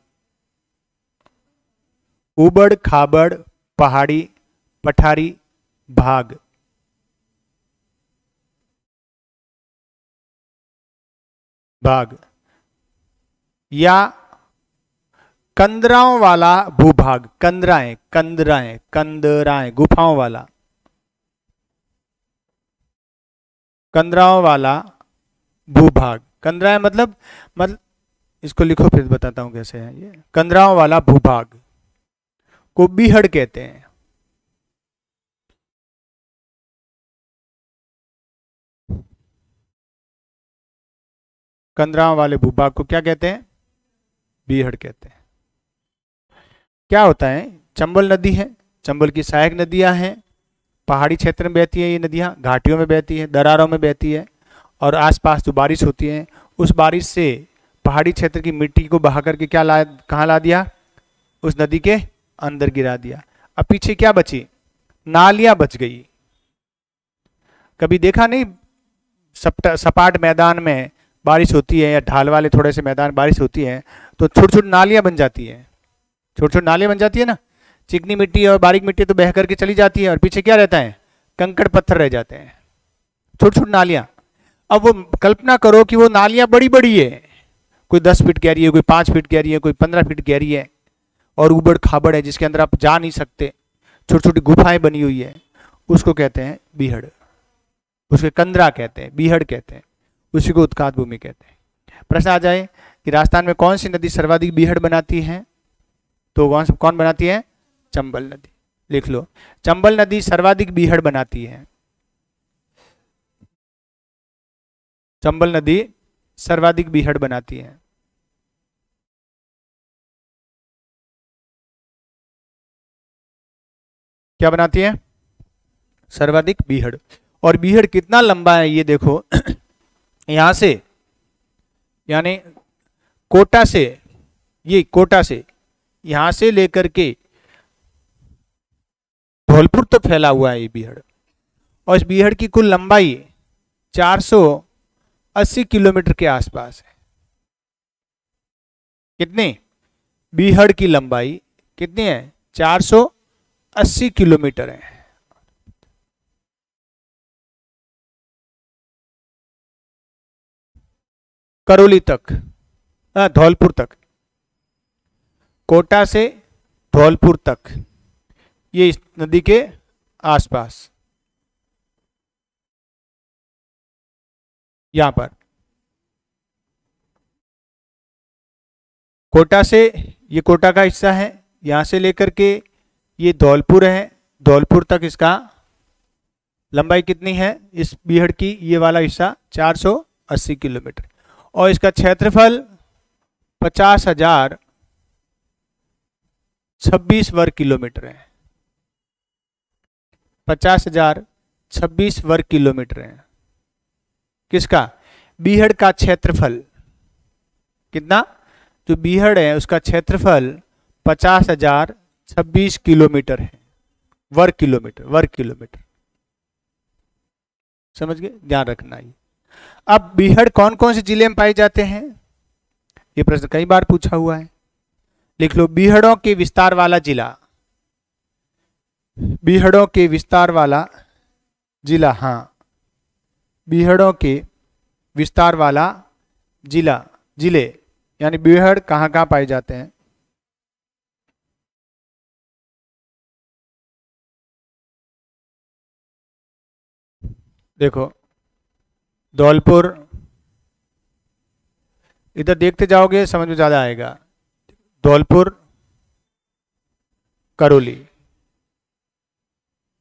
उबड़ खाबड़ पहाड़ी पठारी भाग। भाग। या कंदराओं वाला भूभाग, कंदराएँ कंदराएँ कंदराएँ गुफाओं वाला। कंदराओं वाला भूभाग। कंदराएँ मतलब मतलब इसको लिखो फिर बताता हूँ कैसे है ये। कंदराओं वाला भूभाग, को बीहड़ कहते हैं। कंदराओं वाले भूभाग को क्या कहते हैं? बीहड़ कहते हैं। क्या होता है? चंबल नदी है। चंबल की सहायक नदियाँ हैं। पहाड़ी क्षेत्र में बहती है ये नदियाँ, घाटियों में बहती है, दरारों में बहती है और आसपास जो बारिश होती है, उस बारिश से पहाड़ी क्षेत्र की मिट्टी को बहा करके क्या ला, कहाँ ला दिया? उस नदी के अंदर गिरा दिया। अब पीछे क्या बची? नालियाँ बच गई। कभी देखा नहीं? सपाट मैदान में बारिश होती है या ढाल वाले थोड़े से मैदान बारिश होती है तो छोटी छोटी नालियाँ बन जाती है। छोटी छोटी नालियाँ बन जाती है ना? चिकनी मिट्टी और बारीक मिट्टी तो बह करके चली जाती है और पीछे क्या रहता है? कंकड़ पत्थर रह जाते हैं। छोटी छोटी नालियाँ। अब वो कल्पना करो कि वो नालियाँ बड़ी बड़ी है। कोई दस फीट गहरी है, कोई पाँच फीट गहरी है, कोई पंद्रह फीट गहरी है और उबड़ खाबड़ है जिसके अंदर आप जा नहीं सकते। छोटी छोटी गुफाएँ बनी हुई है। उसको कहते हैं बीहड़। उसके कंदरा कहते हैं, बीहड़ कहते हैं। उसी को उत्खात भूमि कहते हैं। प्रश्न आ जाए कि राजस्थान में कौन सी नदी सर्वाधिक बीहड़ बनाती है? तो कौन कौन बनाती है? चंबल नदी। लिख लो। चंबल नदी सर्वाधिक बीहड़ बनाती है। चंबल नदी सर्वाधिक बीहड़ बनाती है। क्या बनाती है? सर्वाधिक बीहड़। और बीहड़ कितना लंबा है ये देखो। यहाँ से, यानी कोटा से, ये कोटा से, यहाँ से लेकर के धौलपुर तक तो फैला हुआ है ये बीहड़। और इस बीहड़ की कुल लंबाई 480 किलोमीटर के आसपास है। कितनी? बीहड़ की लंबाई कितनी है? 480 किलोमीटर है। करौली तक धौलपुर तक। कोटा से धौलपुर तक, ये इस नदी के आसपास। यहाँ पर। कोटा से, ये कोटा का हिस्सा है, यहाँ से लेकर के ये धौलपुर है। धौलपुर तक इसका लंबाई कितनी है? इस बीहड़ की ये वाला हिस्सा 480 किलोमीटर। और इसका क्षेत्रफल पचास हज़ार छब्बीस वर्ग किलोमीटर है। पचास हज़ार छब्बीस वर्ग किलोमीटर है। किसका? बीहड़ का क्षेत्रफल। कितना? जो बीहड़ है, उसका क्षेत्रफल पचास हज़ार छब्बीस किलोमीटर है। वर्ग किलोमीटर वर्ग किलोमीटर। समझ गए? ध्यान रखना ही अब बीहड़ कौन कौन से ज़िले में पाए जाते हैं? ये प्रश्न कई बार पूछा हुआ है। लिख लो, बीहड़ों के विस्तार वाला जिला। बीहड़ों के विस्तार वाला जिला हाँ। बीहड़ों के विस्तार वाला जिला, ज़िले, यानी बीहड़ कहाँ कहाँ पाए जाते हैं? देखो धौलपुर। इधर देखते जाओगे, समझ में ज़्यादा आएगा। धौलपुर, करौली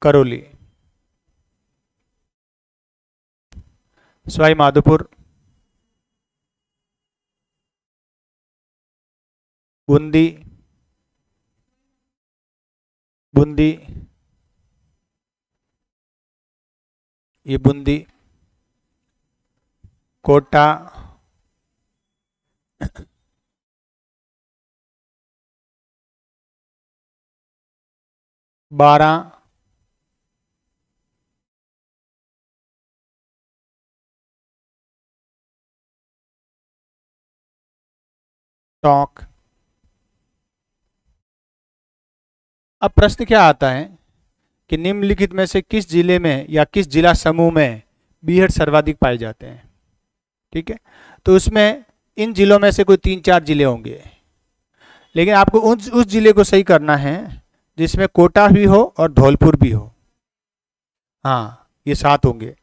करौली। सवाई माधोपुर। बूंदी। बूंदी। ये बूंदी। कोटा। बारह। टोंक अब प्रश्न क्या आता है कि निम्नलिखित में से किस ज़िले में या किस जिला समूह में बीहड़ सर्वाधिक पाए जाते हैं? ठीक है? तो उसमें इन जिलों में से कोई तीन चार ज़िले होंगे। लेकिन आपको उस उस ज़िले को सही करना है जिसमें कोटा भी हो और धौलपुर भी हो। हाँ ये सात होंगे।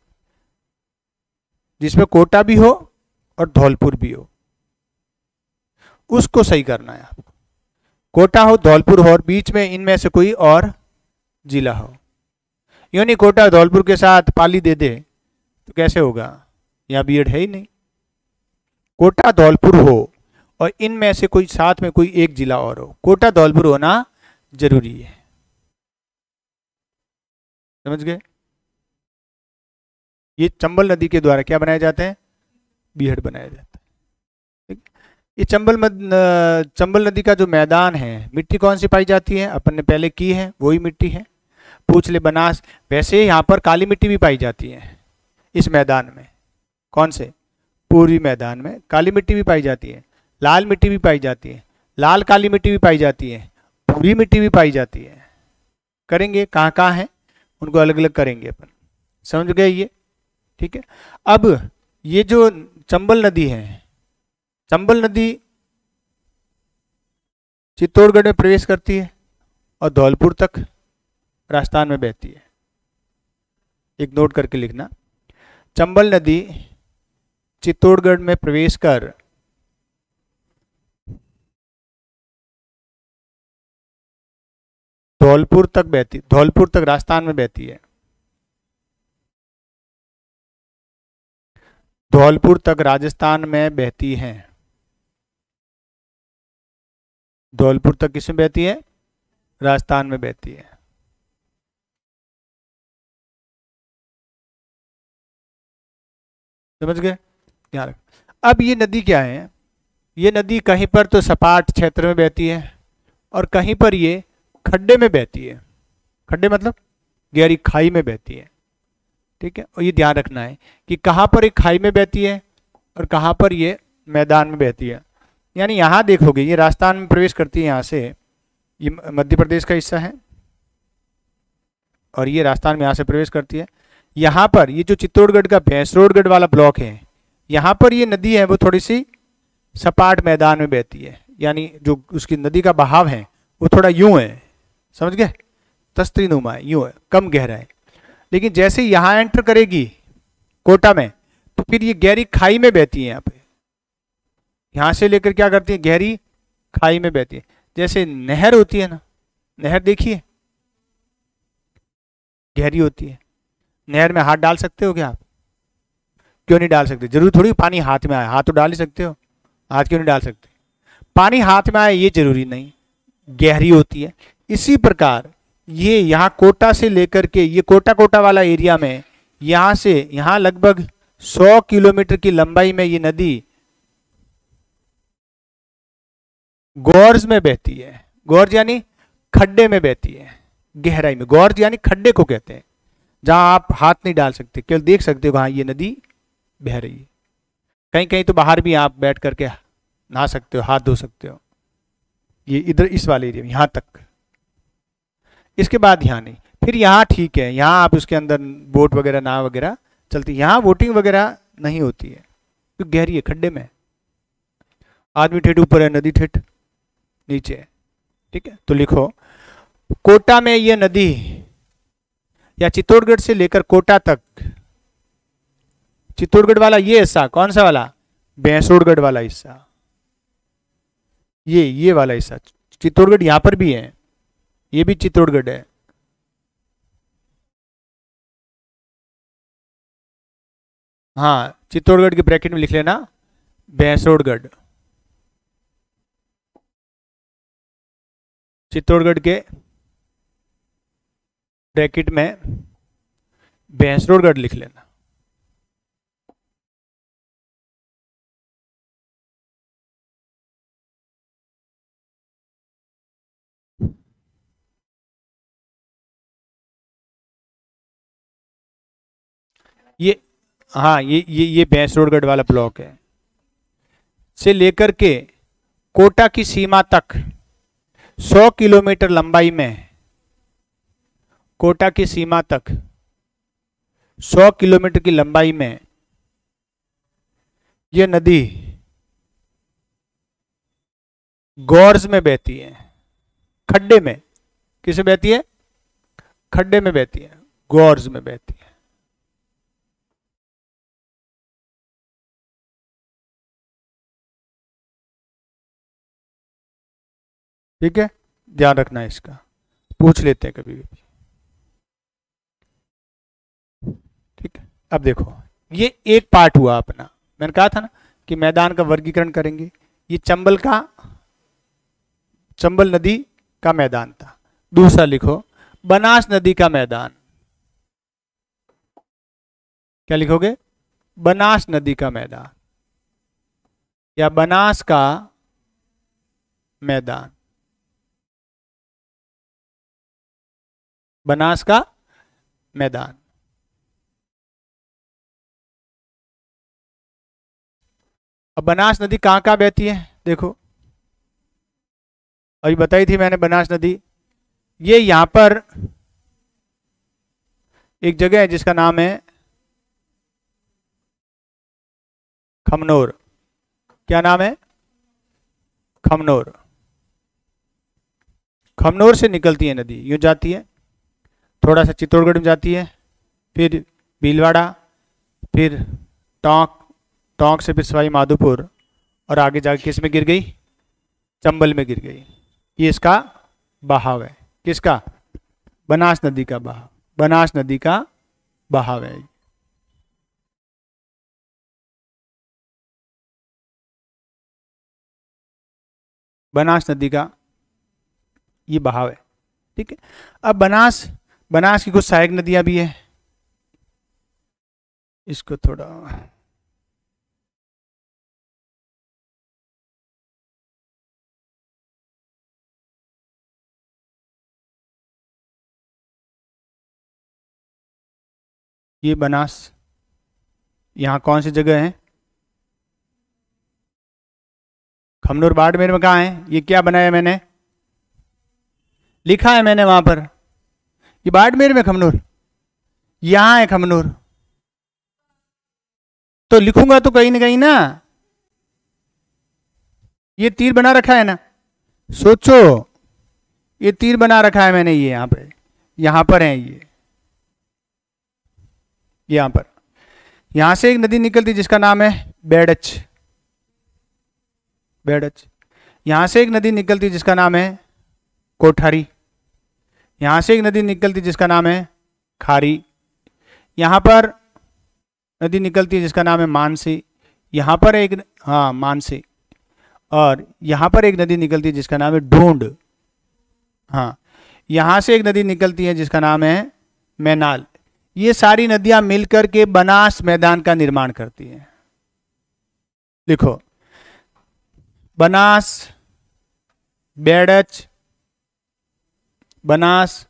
जिसमें कोटा भी हो और धौलपुर भी हो। उसको सही करना है आपको। कोटा हो, धौलपुर हो और बीच में इनमें से कोई और जिला हो। यूँ नहीं कोटा धौलपुर के साथ पाली दे दे तो कैसे होगा? यहाँ बी है ही नहीं। कोटा धौलपुर हो। और इनमें से कोई साथ में कोई एक जिला और हो। कोटा धौलपुर होना ज़रूरी है। समझ गए? ये चंबल नदी के द्वारा क्या बनाए जाते हैं? बीहड़ बनाया जाता है। ये चंबल मद, चंबल नदी का जो मैदान है मिट्टी कौन सी पाई जाती है? अपन ने पहले की है वही मिट्टी है। पूछ ले बनास। वैसे यहाँ पर काली मिट्टी भी पाई जाती है इस मैदान में। कौन से? पूर्वी मैदान में काली मिट्टी भी पाई जाती है, लाल मिट्टी भी पाई जाती है, लाल काली मिट्टी भी पाई जाती है पूरी मिट्टी भी पाई जाती है। करेंगे, कहाँ कहाँ है, उनको अलग अलग करेंगे अपन। समझ गए ये? ठीक है? अब ये जो चंबल नदी है, चंबल नदी चित्तौड़गढ़ में प्रवेश करती है और धौलपुर तक राजस्थान में बहती है। एक नोट करके लिखना। चंबल नदी चित्तौड़गढ़ में प्रवेश कर। धौलपुर तक बहती, धौलपुर तक राजस्थान में बहती है। धौलपुर तक राजस्थान में बहती है। धौलपुर तक किसमें बहती है? राजस्थान में बहती है। समझ गए? ध्यान रख। अब ये नदी क्या है? ये नदी कहीं पर तो सपाट क्षेत्र में बहती है और कहीं पर ये खड्डे में बहती है। खड्डे मतलब गहरी खाई में बहती है। ठीक है? और ये ध्यान रखना है कि कहाँ पर ये खाई में बहती है और कहाँ पर ये मैदान में बहती है। यानी यहाँ देखोगे, ये राजस्थान में प्रवेश करती है यहाँ से, ये मध्य प्रदेश का हिस्सा है। और ये राजस्थान में यहाँ से प्रवेश करती है। यहाँ पर ये जो चित्तौड़गढ़ का भैंसरोडगढ़ वाला ब्लॉक है यहाँ पर ये नदी है, वो थोड़ी सी सपाट मैदान में बहती है। यानी जो उसकी नदी का बहाव है, वो थोड़ा यूँ है। समझ गए? तस्त्री नुमा है यूँ है, कम गहरा है। लेकिन जैसे यहाँ एंटर करेगी कोटा में तो फिर ये गहरी खाई में बहती है यहाँ पे। यहाँ से लेकर क्या करती है? गहरी खाई में बहती है। जैसे नहर होती है ना, नहर देखिए गहरी होती है। नहर में हाथ डाल सकते हो क्या आप? क्यों नहीं डाल सकते? ज़रूरी थोड़ी पानी हाथ में आए। हाथ तो डाल ही सकते हो। हाथ क्यों नहीं डाल सकते? पानी हाथ में आए, ये ज़रूरी नहीं। गहरी होती है। इसी प्रकार ये यहाँ कोटा से लेकर के, ये कोटा कोटा वाला एरिया में, यहाँ से, यहाँ लगभग 100 किलोमीटर की लंबाई में ये नदी गौर्ज में बहती है। गौर्ज यानी खड्डे में बहती है। गहराई में। गौर्ज यानी खड्डे को कहते हैं। जहाँ आप हाथ नहीं डाल सकते। केवल देख सकते हो हाँ ये नदी बह रही है। कहीं कहीं तो बाहर भी आप बैठ करके नहा सकते हो, हाथ धो सकते हो। ये इधर इस वाले एरिया में, यहाँ तक। इसके बाद यहाँ नहीं। फिर यहाँ ठीक है, यहाँ आप उसके अंदर बोट वगैरह, नाव वगैरह चलती, यहाँ बोटिंग वगैरह नहीं होती है। तो गहरी है, खड्डे में। आदमी ठेठ ऊपर है, नदी ठेठ नीचे है। ठीक है? तो लिखो, कोटा में ये नदी या चित्तौड़गढ़ से लेकर कोटा तक चित्तौड़गढ़ वाला ये हिस्सा, कौन सा वाला? भैंसोड़गढ़ वाला हिस्सा। ये ये वाला हिस्सा, चित्तौड़गढ़ यहाँ पर भी है। ये भी चित्तौड़गढ़ है। हाँ चित्तौड़गढ़ के ब्रैकेट में लिख लेना भैंसोड़गढ़ चित्तौड़गढ़ के ब्रैकेट में भैंसरोडगढ़ लिख लेना। हाँ ये ये ये भैंसरोडगढ़ वाला ब्लॉक है। से लेकर के कोटा की सीमा तक 100 किलोमीटर लंबाई में, कोटा की सीमा तक 100 किलोमीटर की लंबाई में यह नदी गौर्ज में बहती है, खड्डे में। किसे बहती है? खड्डे में बहती है, गौर्ज में बहती है। ठीक है? ध्यान रखना है इसका। पूछ लेते हैं कभी कभी ठीक है? अब देखो, ये एक पार्ट हुआ अपना। मैंने कहा था ना कि मैदान का वर्गीकरण करेंगे। ये चंबल का, चंबल नदी का मैदान था। दूसरा लिखो, बनास नदी का मैदान। क्या लिखोगे? बनास नदी का मैदान। या बनास का मैदान। बनास का मैदान। अब बनास नदी कहाँ कहाँ बहती है? देखो। अभी बताई थी मैंने बनास नदी। ये यहाँ पर एक जगह है जिसका नाम है खमनोर। क्या नाम है? खमनोर। खमनोर से निकलती है नदी। यूँ जाती है। थोड़ा सा चित्तौड़गढ़ में जाती है, फिर भीलवाड़ा, फिर टोंक टोंक से फिर सवाई माधोपुर और आगे जाके किसमें गिर गई? चंबल में गिर गई। ये इसका बहाव है। किसका? बनास नदी का बहाव। बनास नदी का बहाव है। बनास नदी का ये बहाव है। ठीक है? अब बनास बनास की कुछ सहायक नदियाँ भी है। इसको थोड़ा ये बनास यहाँ कौन सी जगह है? खमनूर बाड़मेर में कहा है? ये क्या बनाया मैंने? लिखा है मैंने वहाँ पर। ये बाड़मेर में खमनूर। यहाँ है खमनूर। तो लिखूँगा तो कहीं ना कहीं ना, ये तीर बना रखा है ना। सोचो, ये तीर बना रखा है मैंने ये यहाँ पे, यहाँ पर है ये। यहाँ पर। यहाँ से एक नदी निकलती जिसका नाम है बेडच। बेडच। यहाँ से एक नदी निकलती जिसका नाम है कोठारी। यहाँ से एक नदी निकलती जिसका नाम है खारी। यहाँ पर नदी निकलती है जिसका नाम है मानसी। यहाँ पर एक हाँ मानसी। और यहाँ पर एक नदी निकलती है जिसका नाम है ढूंढ। हाँ यहाँ से एक नदी निकलती है जिसका नाम है मैनाल। ये सारी नदियाँ मिलकर के बनास मैदान का निर्माण करती हैं। लिखो बनास, बेड़च बनास।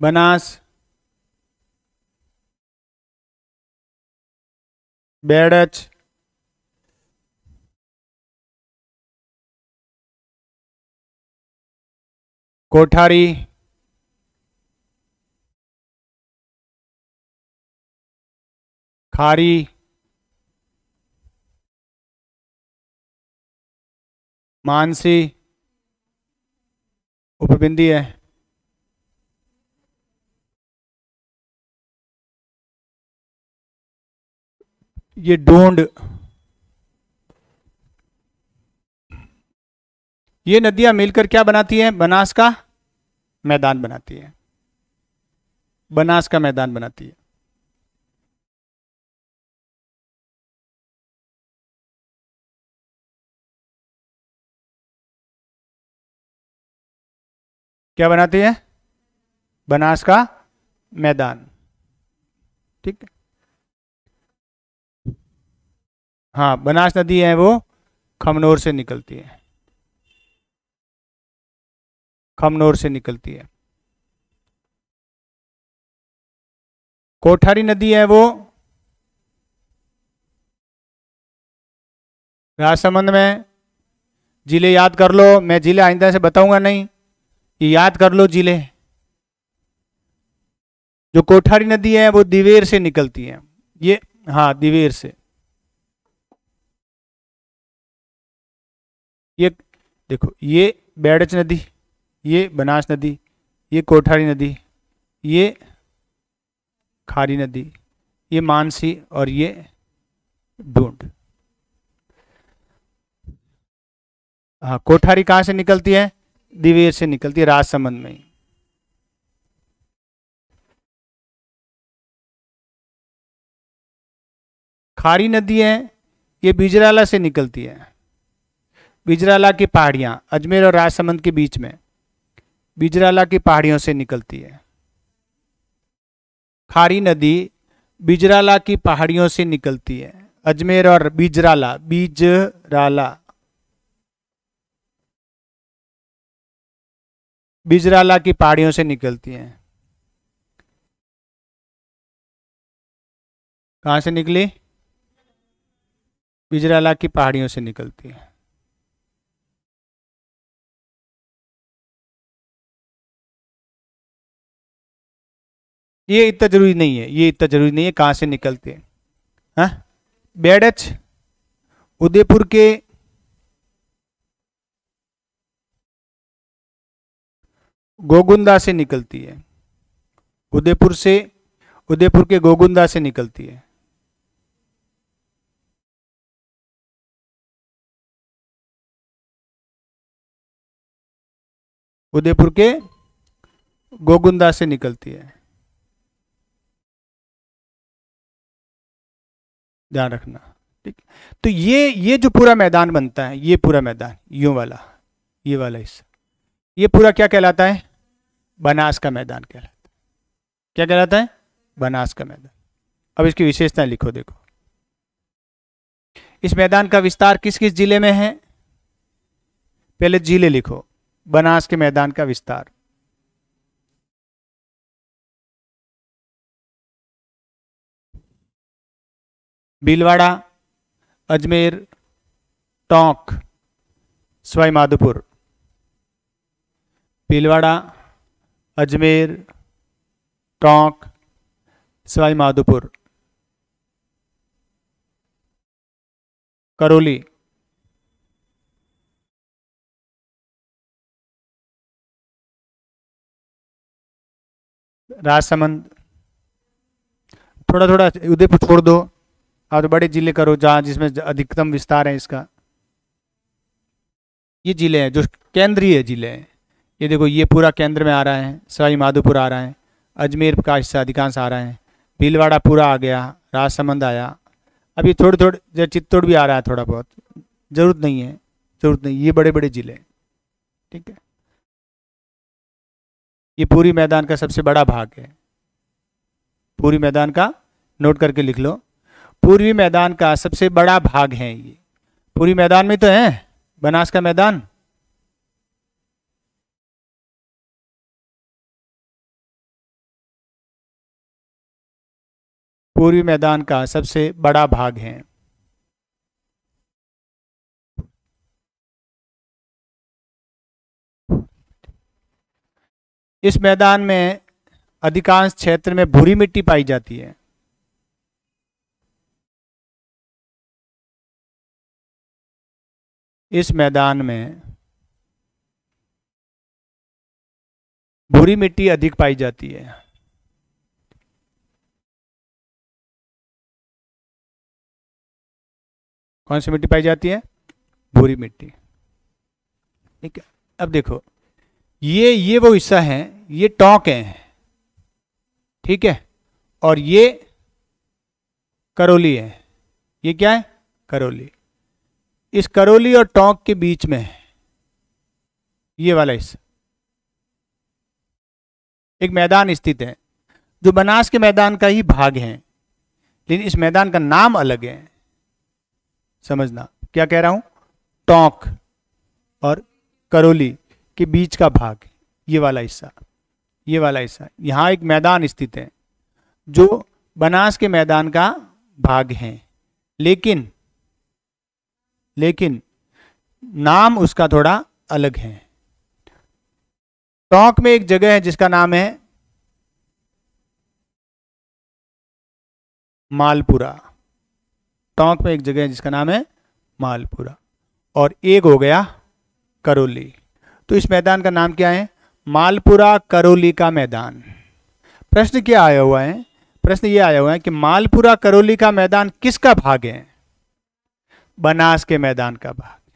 बनास। बेड़च कोठारी। खारी। मानसी उपबिंदी है। ये ढूंढ। ये नदियाँ मिलकर क्या बनाती हैं? बनास का मैदान बनाती है। बनास का मैदान बनाती है। क्या बनाती है? बनास का मैदान। ठीक है? हाँ बनास नदी है वो, खमनोर से निकलती है। खमनोर से निकलती है। कोठारी नदी है वो, राजसमंद में। ज़िले याद कर लो, मैं ज़िले आइंदा से बताऊँगा नहीं। ये याद कर लो ज़िले। जो कोठारी नदी है, वो दिवेर से निकलती है। ये हाँ दिवेर से। ये, देखो, ये बैडच नदी, ये बनास नदी, ये कोठारी नदी, ये खारी नदी, ये मानसी और ये ढूंढ। हाँ कोठारी कहाँ से निकलती है? दिवेर से निकलती है राजसमंद में खारी नदी है, ये बिजराला से निकलती है। बिजराला की पहाड़ियाँ, अजमेर और राजसमंद के बीच में, बिजराला की पहाड़ियों से निकलती है। खारी नदी बिजराला की पहाड़ियों से निकलती है, अजमेर और बिजराला बिजराला। बिजराला की पहाड़ियों से निकलती हैं। कहाँ से निकली? बिजराला की पहाड़ियों से निकलती है। ये इतना ज़रूरी नहीं है, ये इतना ज़रूरी नहीं है कहाँ से निकलते हैं। हाँ? बेडच, उदयपुर के गोगुंदा से निकलती है। उदयपुर से, उदयपुर के गोगुंदा से निकलती है। उदयपुर के गोगुंदा से निकलती है। ध्यान रखना, ठीक? तो ये ये जो पूरा मैदान बनता है, ये पूरा मैदान, यूँ वाला, ये वाला हिस्सा, ये पूरा क्या कहलाता है? बनास का मैदान कहलाता है। क्या कहलाता है? बनास का मैदान। अब इसकी विशेषताएँ लिखो, देखो। इस मैदान का विस्तार किस किस ज़िले में है? पहले ज़िले लिखो। बनास के मैदान का विस्तार। भीलवाड़ा, अजमेर, टोंक सवाई माधोपुर अजमेर, टोंक सवाई माधोपुर करौली। राजसमंद। थोड़ा थोड़ा उदयपुर छोड़ दो। तो बड़े ज़िले करो जहाँ जिसमें अधिकतम विस्तार है इसका। ये ज़िले हैं जो केंद्रीय ज़िले हैं। ये देखो, ये पूरा केंद्र में आ रहा है, सवाई माधोपुर आ रहा है, अजमेर का हिस्सा अधिकांश आ रहा है, भीलवाड़ा पूरा आ गया, राजसमंद आया। अभी थोड़े थोड़े चित्तौड़ भी आ रहा है थोड़ा बहुत, ज़रूरत नहीं है, ज़रूरत नहीं, ये बड़े बड़े ज़िले ठीक है? ये पूरी मैदान का सबसे बड़ा भाग है। पूरी मैदान का, नोट करके लिख लो पूर्वी मैदान का सबसे बड़ा भाग है ये। पूरी मैदान में तो है बनास का मैदान? पूर्वी मैदान का सबसे बड़ा भाग है। इस मैदान में अधिकांश क्षेत्र में भूरी मिट्टी पाई जाती है। इस मैदान में भूरी मिट्टी अधिक पाई जाती है। कौन सी मिट्टी पाई जाती है? भूरी मिट्टी। ठीक है, अब देखो, ये ये वो हिस्सा है, ये टॉक है, ठीक है, और ये करोली है, ये क्या है? करोली। इस करोली और टोंक के बीच में है, ये वाला हिस्सा। एक मैदान स्थित है, जो बनास के मैदान का ही भाग है, लेकिन इस मैदान का नाम अलग है। समझना। क्या कह रहा हूँ? टोंक और करोली के बीच का भाग, ये वाला हिस्सा, ये वाला हिस्सा। यहाँ एक मैदान स्थित है, जो बनास के मैदान का भाग है। लेकिन लेकिन नाम उसका थोड़ा अलग है। टोंक में एक जगह है जिसका नाम है मालपुरा। टोंक में एक जगह है जिसका नाम है मालपुरा। और एक हो गया करोली। तो इस मैदान का नाम क्या है? मालपुरा करोली का मैदान। प्रश्न क्या आया हुआ है? प्रश्न ये आया हुआ है कि मालपुरा करोली का मैदान किसका भाग है? बनास के मैदान का भाग।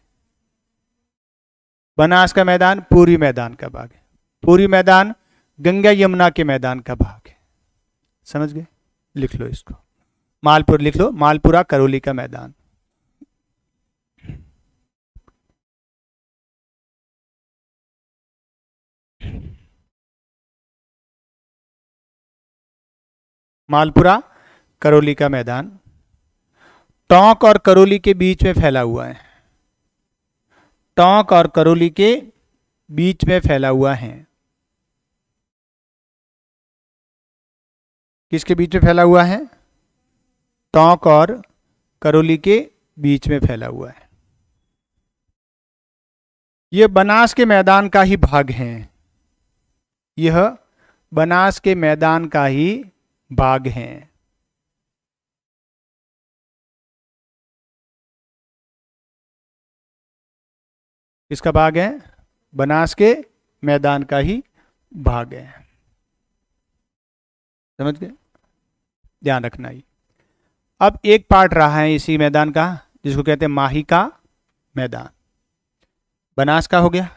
बनास का मैदान पूरी मैदान का भाग है। पूरी मैदान गंगा यमुना के मैदान का भाग है। समझ गए? लिख लो इसको। मालपुर लिख लो, मालपुरा करोली का मैदान। मालपुरा करोली का मैदान। टोंक और करोली के बीच में फैला हुआ है। टोंक और करोली के बीच में फैला हुआ है। किसके बीच में फैला हुआ है? टोंक और करोली के बीच में फैला हुआ है। यह बनास के मैदान का ही भाग है। यह बनास के मैदान का ही भाग है। किसका भाग है? बनास के मैदान का ही भाग है। समझ गए? ध्यान रखना ही अब एक पार्ट रहा है इसी मैदान का, जिसको कहते हैं माही का मैदान। बनास का हो गया,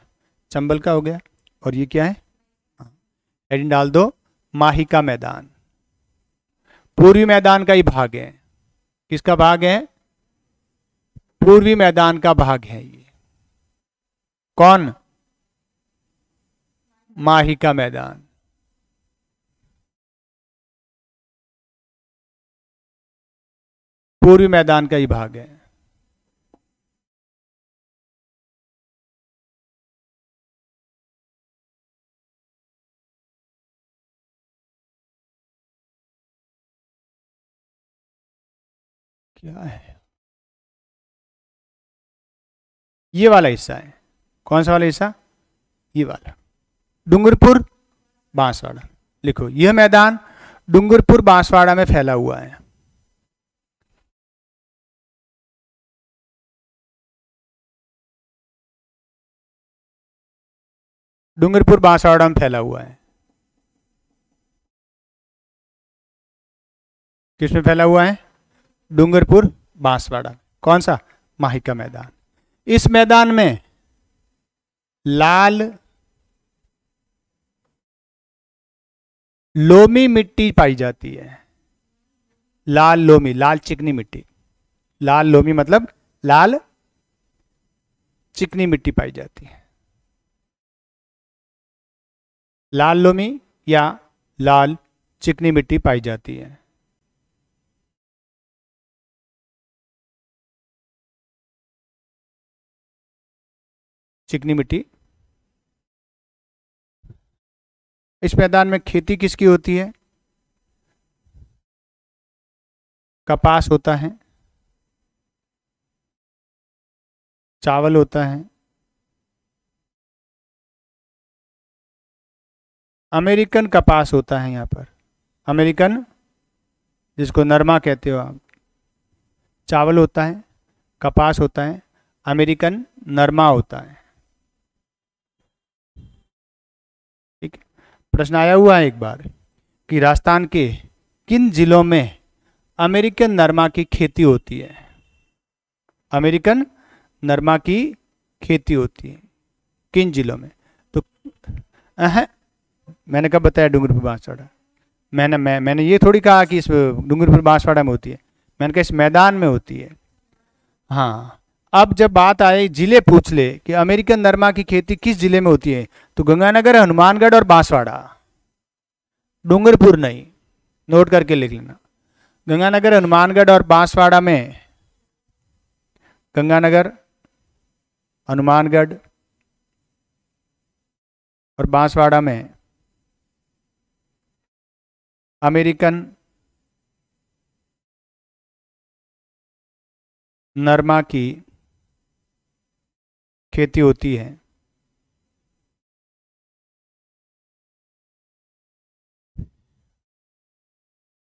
चंबल का हो गया, और ये क्या है? हेडिंग डाल दो माही का मैदान। पूर्वी मैदान का ही भाग है। किसका भाग है? पूर्वी मैदान का भाग है ये। कौन? माही का मैदान। पूर्वी मैदान का ही भाग है। क्या है? ये वाला हिस्सा है। कौन सा वाला हिस्सा? ये वाला। डूंगरपुर बांसवाड़ा। लिखो, यह मैदान डूंगरपुर बांसवाड़ा में फैला हुआ है। डूंगरपुर बांसवाड़ा में फैला हुआ है। किसमें फैला हुआ है? डूंगरपुर बांसवाड़ा कौन सा? माही का मैदान। इस मैदान में लाल लोमी मिट्टी पाई जाती है। लाल लोमी, लाल चिकनी मिट्टी। लाल लोमी मतलब लाल चिकनी मिट्टी पाई जाती है। लाल लोमी या लाल चिकनी मिट्टी पाई जाती है। चिकनी मिट्टी। इस मैदान में खेती किसकी होती है? कपास होता है। चावल होता है। अमेरिकन कपास होता है यहाँ पर। अमेरिकन, जिसको नरमा कहते हो आप, चावल होता है, कपास होता है, अमेरिकन नरमा होता है। ठीक प्रश्न आया हुआ है एक बार कि राजस्थान के किन जिलों में अमेरिकन नरमा की खेती होती है? अमेरिकन नरमा की खेती होती है किन जिलों में? तो मैंने कब बताया डूंगरपुर बांसवाड़ा मैंने, मैं, मैंने ये थोड़ी कहा कि इस डूंगरपुर बांसवाड़ा में होती है। मैंने कहा इस मैदान में होती है। हाँ अब जब बात आए ज़िले पूछ ले कि अमेरिकन नरमा की खेती किस ज़िले में होती है तो गंगानगर, हनुमानगढ़ और बांसवाड़ा। डूंगरपुर नहीं। नोट करके लिख लेना। गंगानगर, हनुमानगढ़ और बांसवाड़ा में। गंगानगर, हनुमानगढ़ और बांसवाड़ा में। अमेरिकन नरमा की खेती होती है।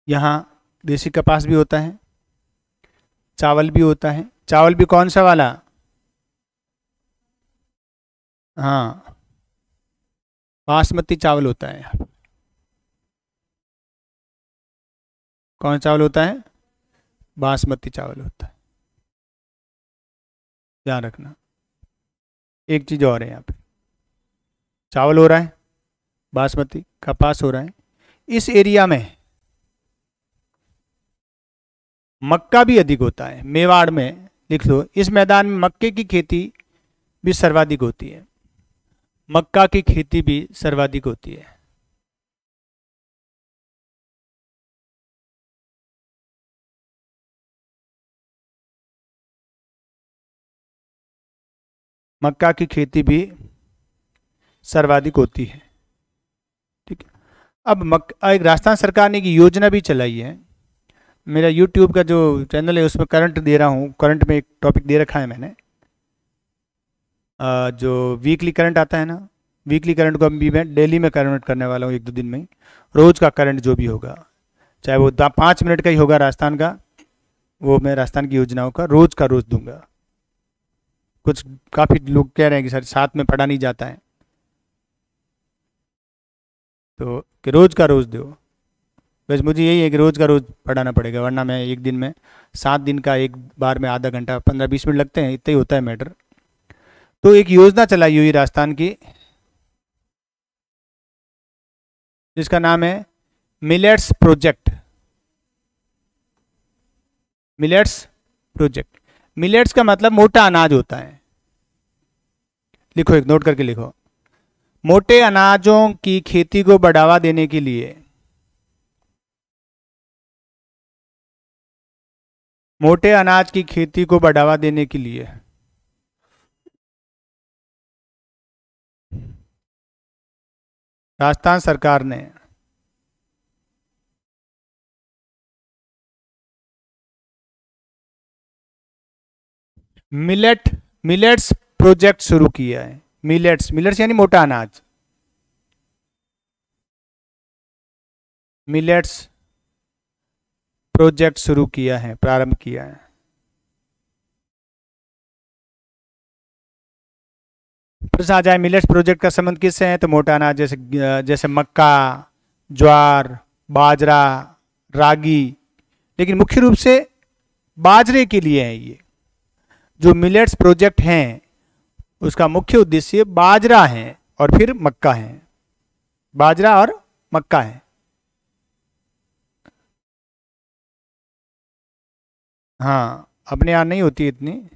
यहाँ देसी कपास भी होता है, चावल भी होता है। चावल भी कौन सा वाला? हाँ बासमती चावल होता है। यहाँ कौन चावल होता है? बासमती चावल होता है। ध्यान रखना। एक चीज़ और है यहाँ पे। चावल हो रहा है, बासमती कपास हो रहा है। इस एरिया में मक्का भी अधिक होता है। मेवाड़ में, लिख लो, इस मैदान में मक्के की खेती भी सर्वाधिक होती है। मक्का की खेती भी सर्वाधिक होती है। मक्का की खेती भी सर्वाधिक होती है। ठीक अब मक एक राजस्थान सरकार ने एक योजना भी चलाई है। मेरा यूट्यूब का जो चैनल है उसमें करंट दे रहा हूँ। करंट में एक टॉपिक दे रखा है मैंने। आ, जो वीकली करंट आता है ना वीकली करंट को अभी मैं डेली में कन्वर्ट करने वाला हूँ एक दो दिन में रोज़ का करंट जो भी होगा चाहे वो पाँच मिनट का ही होगा राजस्थान का वो मैं राजस्थान की योजनाओं का रोज़ का रोज़ दूँगा। कुछ काफ़ी लोग कह रहे हैं कि सर साथ में पढ़ा नहीं जाता है। तो कि रोज़ का रोज़ दो। बस मुझे यही है कि रोज़ का रोज़ पढ़ाना पड़ेगा, वरना मैं एक दिन में, सात दिन का एक बार में आधा घंटा, पंद्रह बीस मिनट लगते हैं, इतना ही होता है मैटर। तो एक योजना चलाई हुई राजस्थान की, जिसका नाम है millets project. Millets project. Millets का मतलब मोटा अनाज होता है। लिखो एक नोट करके लिखो। मोटे अनाजों की खेती को बढ़ावा देने के लिए मोटे अनाज की खेती को बढ़ावा देने के लिए राजस्थान सरकार ने मिलेट, मिलेट्स प्रोजेक्ट शुरू किया है। मिलेट्स मिलेट्स यानी मोटा अनाज। मिलेट्स प्रोजेक्ट शुरू किया है, प्रारंभ किया है। प्रश्न आ जाए मिलेट्स प्रोजेक्ट का संबंध किससे है? तो मोटा अनाज जैसे जैसे मक्का, ज्वार, बाजरा, रागी, लेकिन मुख्य रूप से बाजरे के लिए है ये। जो मिलेट्स प्रोजेक्ट हैं, उसका मुख्य उद्देश्य बाजरा है और फिर मक्का है। बाजरा और मक्का है। हाँ अपने यहाँ नहीं होती इतनी।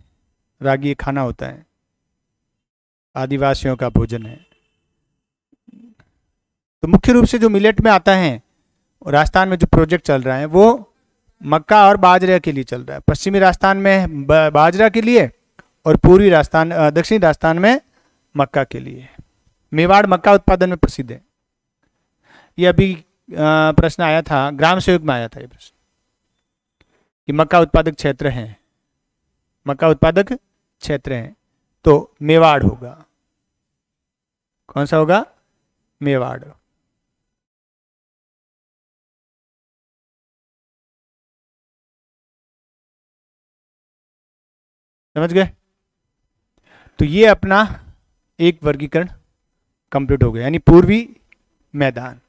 रागी खाना होता है। आदिवासियों का भोजन है। तो मुख्य रूप से जो मिलेट में आता है, राजस्थान में जो प्रोजेक्ट चल रहा है, वो मक्का और बाजरा के लिए चल रहा है। पश्चिमी राजस्थान में बाजरा के लिए और पूर्वी राजस्थान दक्षिणी राजस्थान में मक्का के लिए। मेवाड़ मक्का उत्पादन में प्रसिद्ध है। ये अभी प्रश्न आया था, ग्राम सेवक में आया था ये प्रश्न, कि मक्का उत्पादक क्षेत्र हैं। मक्का उत्पादक क्षेत्र हैं तो मेवाड़ होगा। कौन सा होगा? मेवाड़। समझ गए? तो ये अपना एक वर्गीकरण कंप्लीट हो गया, यानी पूर्वी मैदान।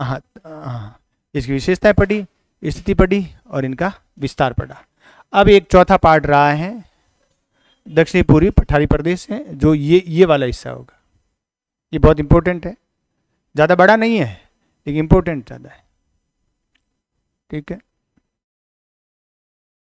हाँ हाँ। इसकी विशेषताएँ पढ़ी, स्थिति पढ़ी और इनका विस्तार पढ़ा। अब एक चौथा पार्ट रहा है, दक्षिणी पूर्वी पठारी प्रदेश है, जो ये ये वाला हिस्सा होगा। ये बहुत इंपॉर्टेंट है। ज़्यादा बड़ा नहीं है, लेकिन इंपॉर्टेंट ज़्यादा है। ठीक है?